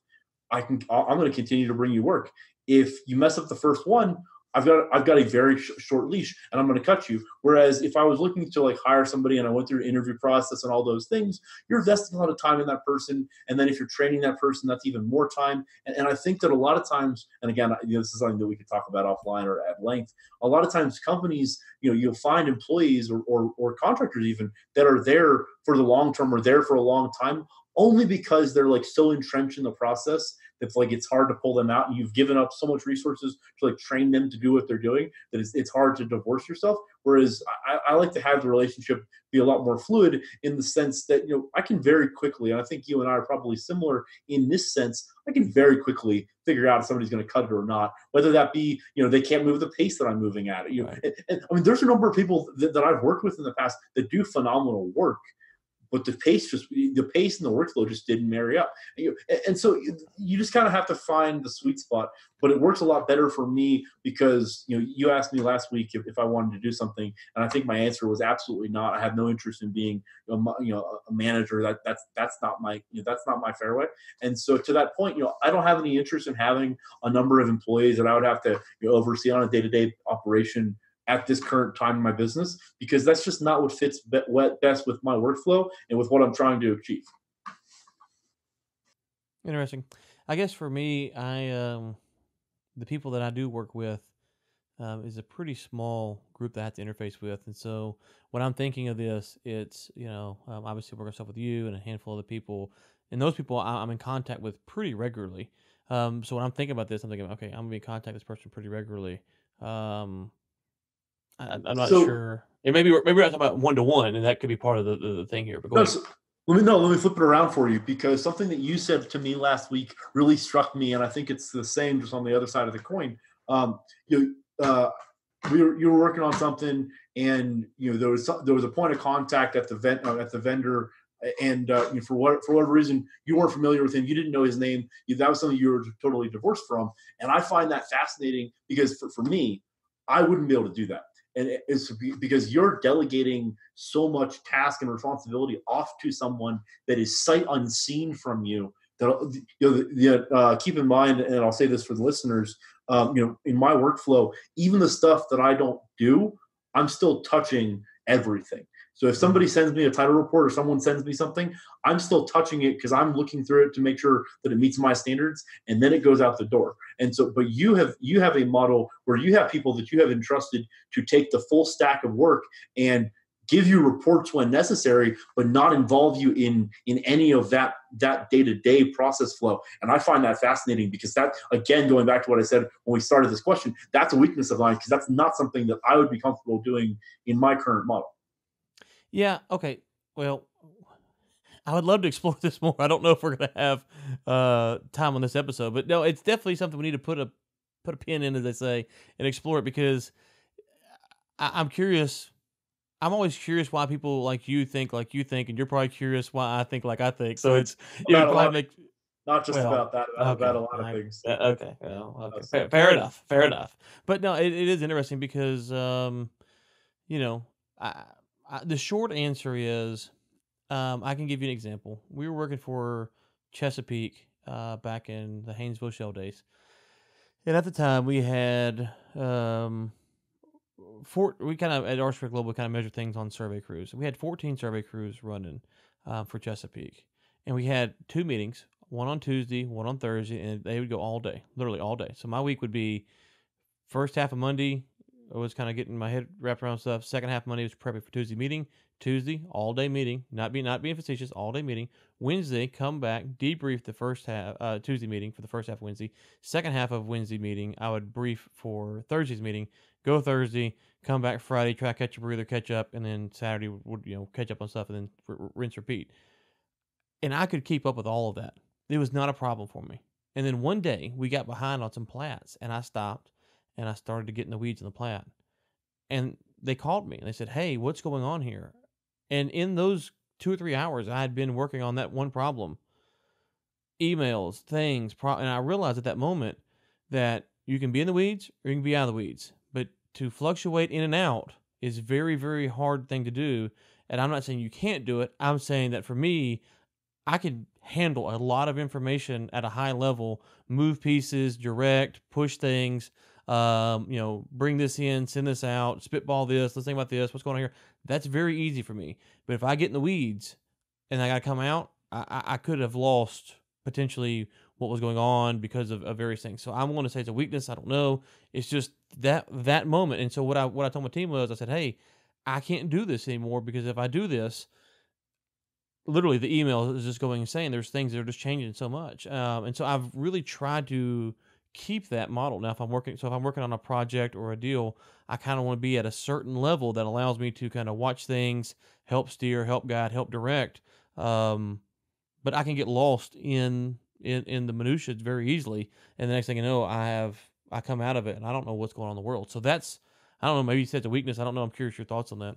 I can, I'm going to continue to bring you work. If you mess up the first one, I've got I've got a very sh- short leash, and I'm going to cut you. Whereas if I was looking to like hire somebody and I went through an interview process and all those things, you're investing a lot of time in that person, and then if you're training that person, that's even more time. And, and I think that a lot of times, and again, you know, this is something that we could talk about offline or at length. A lot of times, companies, you know, you'll find employees or or, or contractors even that are there for the long term or there for a long time only because they're like so entrenched in the process it's like it's hard to pull them out and you've given up so much resources to like train them to do what they're doing that it's, it's hard to divorce yourself whereas I, I like to have the relationship be a lot more fluid in the sense that you know i can very quickly and i think you and i are probably similar in this sense i can very quickly figure out if somebody's going to cut it or not whether that be you know they can't move the pace that i'm moving at you know right. and, and, i mean there's a number of people that, that i've worked with in the past that do phenomenal work but the pace just the pace and the workflow just didn't marry up. And so you just kind of have to find the sweet spot but it works a lot better for me because you know you asked me last week if, if i wanted to do something and i think my answer was absolutely not. I have no interest in being a, you know a manager. That that's that's not my you know, that's not my fairway. And so to that point you know i don't have any interest in having a number of employees that i would have to you know, oversee on a day-to-day operation at this current time in my business because that's just not what fits best with my workflow and with what I'm trying to achieve. Interesting. I guess for me, I um, the people that I do work with um, is a pretty small group that I have to interface with, and so when I'm thinking of this, it's you know um, obviously working stuff with you and a handful of other people, and those people I'm in contact with pretty regularly. Um, so when I'm thinking about this, I'm thinking, okay, I'm gonna be in contact with this person pretty regularly. Um, I, am not so, sure. And maybe we're, maybe we're talking about one to one, and that could be part of the, the, the thing here. But no, so, let me no, let me flip it around for you because something that you said to me last week really struck me, and I think it's the same just on the other side of the coin. Um, you uh, we were you were working on something, and you know there was there was a point of contact at the vent uh, at the vendor and uh, you know, for what for whatever reason you weren't familiar with him, you didn't know his name. That was something you were totally divorced from, and I find that fascinating because for, for me, I wouldn't be able to do that and it's because you're delegating so much task and responsibility off to someone that is sight unseen from you that you know, uh, keep in mind and i'll say this for the listeners um, you know in my workflow even the stuff that i don't do I'm still touching everything. So if somebody sends me a title report or someone sends me something, I'm still touching it because I'm looking through it to make sure that it meets my standards, and then it goes out the door. And so, but you have you have a model where you have people that you have entrusted to take the full stack of work and give you reports when necessary but not involve you in in any of that that day-to-day process flow and i find that fascinating because that again going back to what i said when we started this question that's a weakness of mine because that's not something that i would be comfortable doing in my current model yeah. Okay. Well, I would love to explore this more. I don't know if we're going to have uh, time on this episode, but no, it's definitely something we need to put a put a pin in, as they say, and explore it because I, I'm curious. I'm always curious why people like you think like you think, and you're probably curious why I think like I think. So it's you know, lot, make, not just well, about that, about, okay, about a lot of things. Uh, okay, well, okay, fair, fair, enough, fair enough. But no, it, it is interesting because um, you know, I the short answer is um, I can give you an example. We were working for Chesapeake uh, back in the Haynesville Shale days. And at the time, we had um, four, we kind of at R Global kind of measure things on survey crews. We had 14 survey crews running uh, for Chesapeake, and we had two meetings, one on Tuesday, one on Thursday, and they would go all day, literally all day. So my week would be first half of Monday, I was kind of getting my head wrapped around stuff. Second half Monday was prepping for Tuesday meeting. Tuesday, all day meeting, not be not being facetious, all day meeting. Wednesday, come back, debrief the first half uh, Tuesday meeting for the first half Wednesday. Second half of Wednesday meeting, I would brief for Thursday's meeting. Go Thursday, come back Friday, try catch a breather, catch up, and then Saturday would you know catch up on stuff, and then r- rinse repeat. And I could keep up with all of that. It was not a problem for me. And then one day we got behind on some plats, and I stopped and I started to get in the weeds in the plat. And they called me and they said, Hey, what's going on here? And in those two or three hours, I had been working on that one problem emails, things. Pro- and I realized at that moment that you can be in the weeds or you can be out of the weeds. But to fluctuate in and out is very, very hard thing to do. And I'm not saying you can't do it. I'm saying that for me, I can handle a lot of information at a high level, move pieces, direct, push things, um, you know, bring this in, send this out, spitball this, let's think about this, what's going on here. That's very easy for me. But if I get in the weeds and I got to come out, I, I could have lost potentially what was going on because of, of various things. So I'm going to say it's a weakness. I don't know. It's just that that moment. And so what I what I told my team was I said, hey, I can't do this anymore because if I do this, literally the email is just going insane. There's things that are just changing so much. Um, and so I've really tried to keep that model. Now, if I'm working, so if I'm working on a project or a deal, I kind of want to be at a certain level that allows me to kind of watch things, help steer, help guide, help direct. Um, but I can get lost in in in the minutiae very easily, and the next thing you know, I have I come out of it and I don't know what's going on in the world. So that's I don't know. Maybe you said it's a weakness. I don't know. I'm curious your thoughts on that.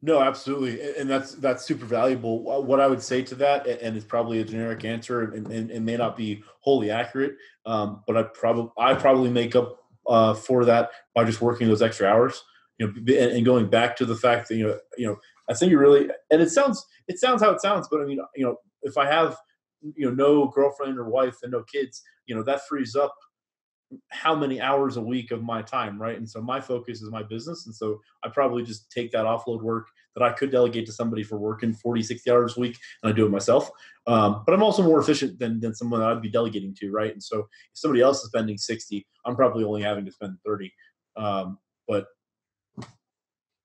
No, absolutely, and that's that's super valuable. What I would say to that, and it's probably a generic answer, and, and, and may not be wholly accurate, um, but I probably I probably make up uh, for that by just working those extra hours. You know, and, and going back to the fact that you know, you know, I think you really, and it sounds it sounds how it sounds, but I mean, you know, if I have you know no girlfriend or wife and no kids, you know, that frees up how many hours a week of my time, right? And so my focus is my business. And so I probably just take that offload work that I could delegate to somebody for working 40, 60 hours a week and I do it myself. Um, but I'm also more efficient than, than someone that I'd be delegating to, right? And so if somebody else is spending 60, I'm probably only having to spend 30. Um, but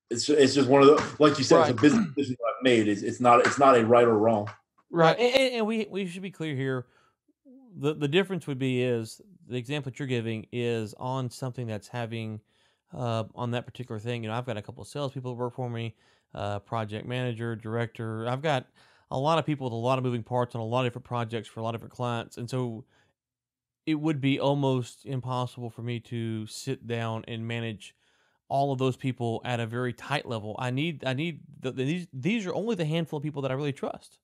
it's, it's just one of the, like you said, right. it's a business decision I've made. It's, it's not, it's not a right or wrong. Right. And, and we, we should be clear here the the difference would be is the example that you're giving is on something that's having uh, on that particular thing. You know, I've got a couple of salespeople that work for me, uh, project manager, director. I've got a lot of people with a lot of moving parts on a lot of different projects for a lot of different clients, and so it would be almost impossible for me to sit down and manage all of those people at a very tight level. I need I need the, these these are only the handful of people that I really trust.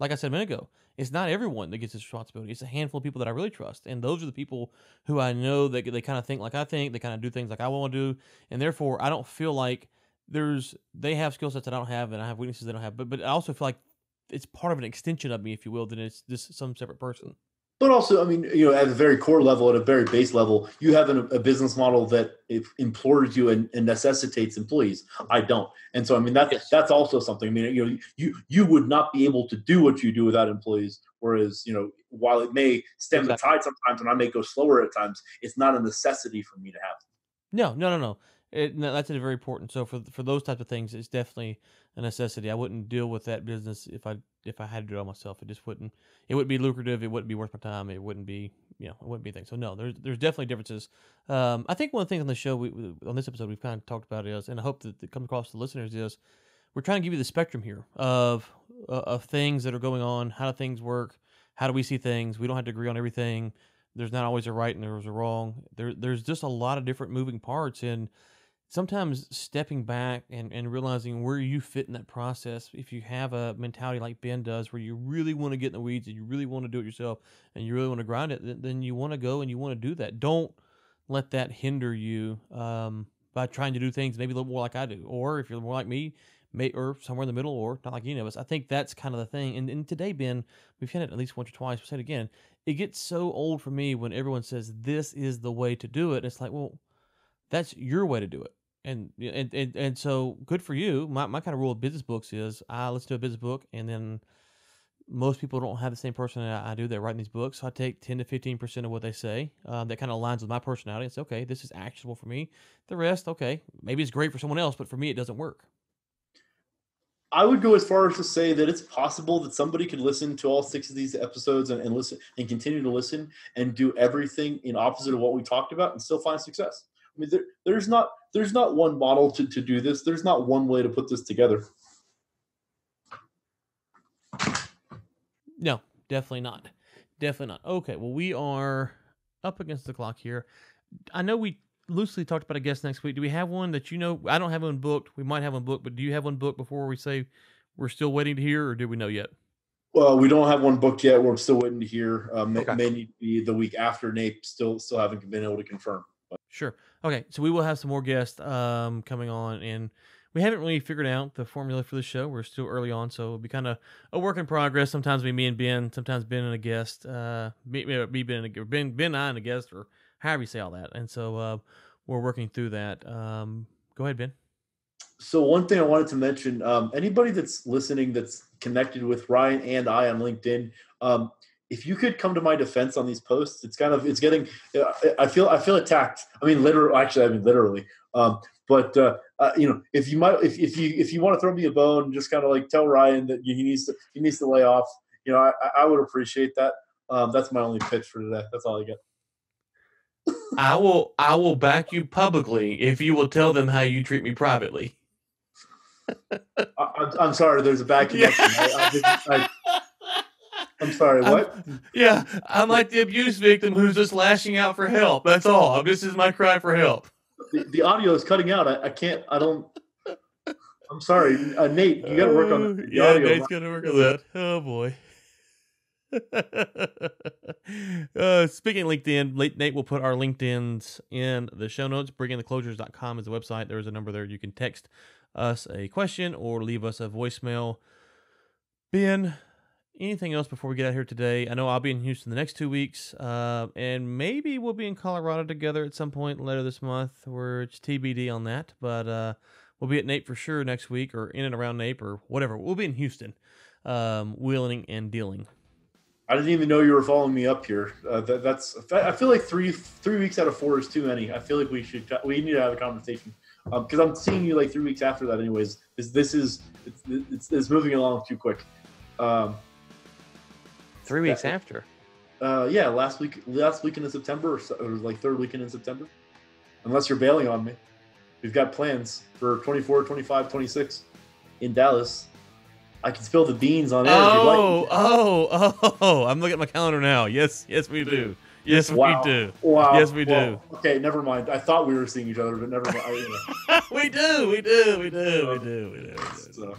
Like I said a minute ago, it's not everyone that gets this responsibility. It's a handful of people that I really trust, and those are the people who I know that they kind of think like I think. They kind of do things like I want to do, and therefore I don't feel like there's they have skill sets that I don't have, and I have weaknesses they don't have. But but I also feel like it's part of an extension of me, if you will, than it's just some separate person. But also, I mean, you know, at a very core level, at a very base level, you have an, a business model that implores you and, and, necessitates employees. I don't, and so I mean that's yes. that's also something. I mean, you know, you you would not be able to do what you do without employees. Whereas, you know, while it may stem exactly. the tide sometimes, and I may go slower at times, it's not a necessity for me to have. No, no, no, no. It, that's very important. So for for those types of things, it's definitely a necessity. I wouldn't deal with that business if I if I had to do it myself. It just wouldn't. It wouldn't be lucrative. It wouldn't be worth my time. It wouldn't be you know it wouldn't be things. So no, there's there's definitely differences. Um, I think one of the things on the show we, on this episode we've kind of talked about is, and I hope that it comes across to listeners is, we're trying to give you the spectrum here of uh, of things that are going on. How do things work? How do we see things? We don't have to agree on everything. There's not always a right and there's a wrong. There there's just a lot of different moving parts and sometimes stepping back and, and realizing where you fit in that process if you have a mentality like ben does where you really want to get in the weeds and you really want to do it yourself and you really want to grind it then you want to go and you want to do that. Don't let that hinder you um, by trying to do things maybe a little more like i do. Or if you're more like me may, or somewhere in the middle or not like any of us. I think that's kind of the thing. And, and today ben we've had it at least once or twice we said again. It gets so old for me when everyone says this is the way to do it. It's like well that's your way to do it and and and, and so good for you. My my kind of rule of business books is I listen to a business book, and then most people don't have the same personality I do. They're writing these books, so I take ten to fifteen percent of what they say um, that kind of aligns with my personality. It's okay. This is actionable for me. The rest, okay, maybe it's great for someone else, but for me, it doesn't work. I would go as far as to say that it's possible that somebody could listen to all six of these episodes and, and listen and continue to listen and do everything in opposite of what we talked about and still find success. I mean, there, there's not there's not one model to, to do this. There's not one way to put this together. No, definitely not. Definitely not. Okay, well, we are up against the clock here. I know we loosely talked about a guest next week. Do we have one that you know? I don't have one booked. We might have one booked, but do you have one booked before we say we're still waiting to hear, or do we know yet? Well, we don't have one booked yet. We're still waiting to hear. Um, okay. may, may need to be the week after Nate. Still, still haven't been able to confirm. But. Sure. Okay, so we will have some more guests um, coming on, and we haven't really figured out the formula for the show. We're still early on, so it'll be kind of a work in progress. Sometimes be me and Ben, sometimes Ben and a guest, uh, me, me Ben, a, Ben, Ben I and a guest, or however you say all that. And so uh, we're working through that. Um, go ahead, Ben. So one thing I wanted to mention: um, anybody that's listening that's connected with Ryan and I on LinkedIn, um, if you could come to my defense on these posts, it's kind of it's getting. I feel I feel attacked. I mean, literally. Actually, I mean literally. Um, but uh, uh, you know, if you might, if, if you if you want to throw me a bone, just kind of like tell Ryan that he needs to he needs to lay off. You know, I, I would appreciate that. Um, that's my only pitch for today. That's all I get. I will I will back you publicly if you will tell them how you treat me privately. I, am sorry. There's a bad connection. I, I, I'm sorry, what? I'm, yeah, I'm like the abuse victim who's just lashing out for help. That's all. This is my cry for help. The, the audio is cutting out. I, I, can't. I don't. I'm sorry, uh, Nate. You got to work on the yeah, audio. Nate's got to work on that. Oh boy. uh, speaking of LinkedIn, Nate will put our LinkedIn's in the show notes. Bringintheclosers.com is the website. There's a number there. You can text us a question or leave us a voicemail. Ben, anything else before we get out here today? I know I'll be in Houston the next two weeks, uh, and maybe we'll be in Colorado together at some point later this month. Where it's TBD on that, but uh, we'll be at NAPE for sure next week, or in and around NAPE, or whatever. We'll be in Houston, um, wheeling and dealing. I didn't even know you were following me up here. Uh, that, that's I feel like three three weeks out of four is too many. I feel like we should we need to have a conversation because um, I'm seeing you like three weeks after that. Anyways, this this is it's, it's, it's moving along too quick. Um, Three weeks that, after. Uh, yeah, last week, last weekend in September, or, or like third weekend in September. Unless you're bailing on me, we've got plans for 24, 25, 26 in Dallas. I can spill the beans on air. Oh, like. oh, oh, oh! I'm looking at my calendar now. Yes, yes, we do. Yes, wow. we do. Wow. Yes, we do. Okay, never mind. I thought we were seeing each other, but never mind. I, you know. we do. We do. We do. We do. We do. So,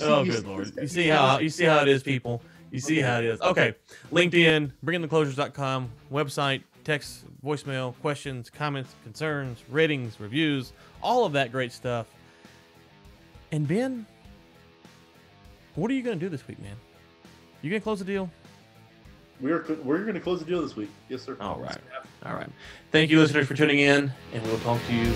oh, good lord! You see how you see how it is, people. You see how it is. Okay. LinkedIn, bringintheclosers.com, website, text, voicemail, questions, comments, concerns, ratings, reviews, all of that great stuff. And Ben, what are you going to do this week, man? You going to close the deal? we are we're going to close the deal this week. Yes, sir. All right. All right. Thank you, listeners, for tuning in, and we'll talk to you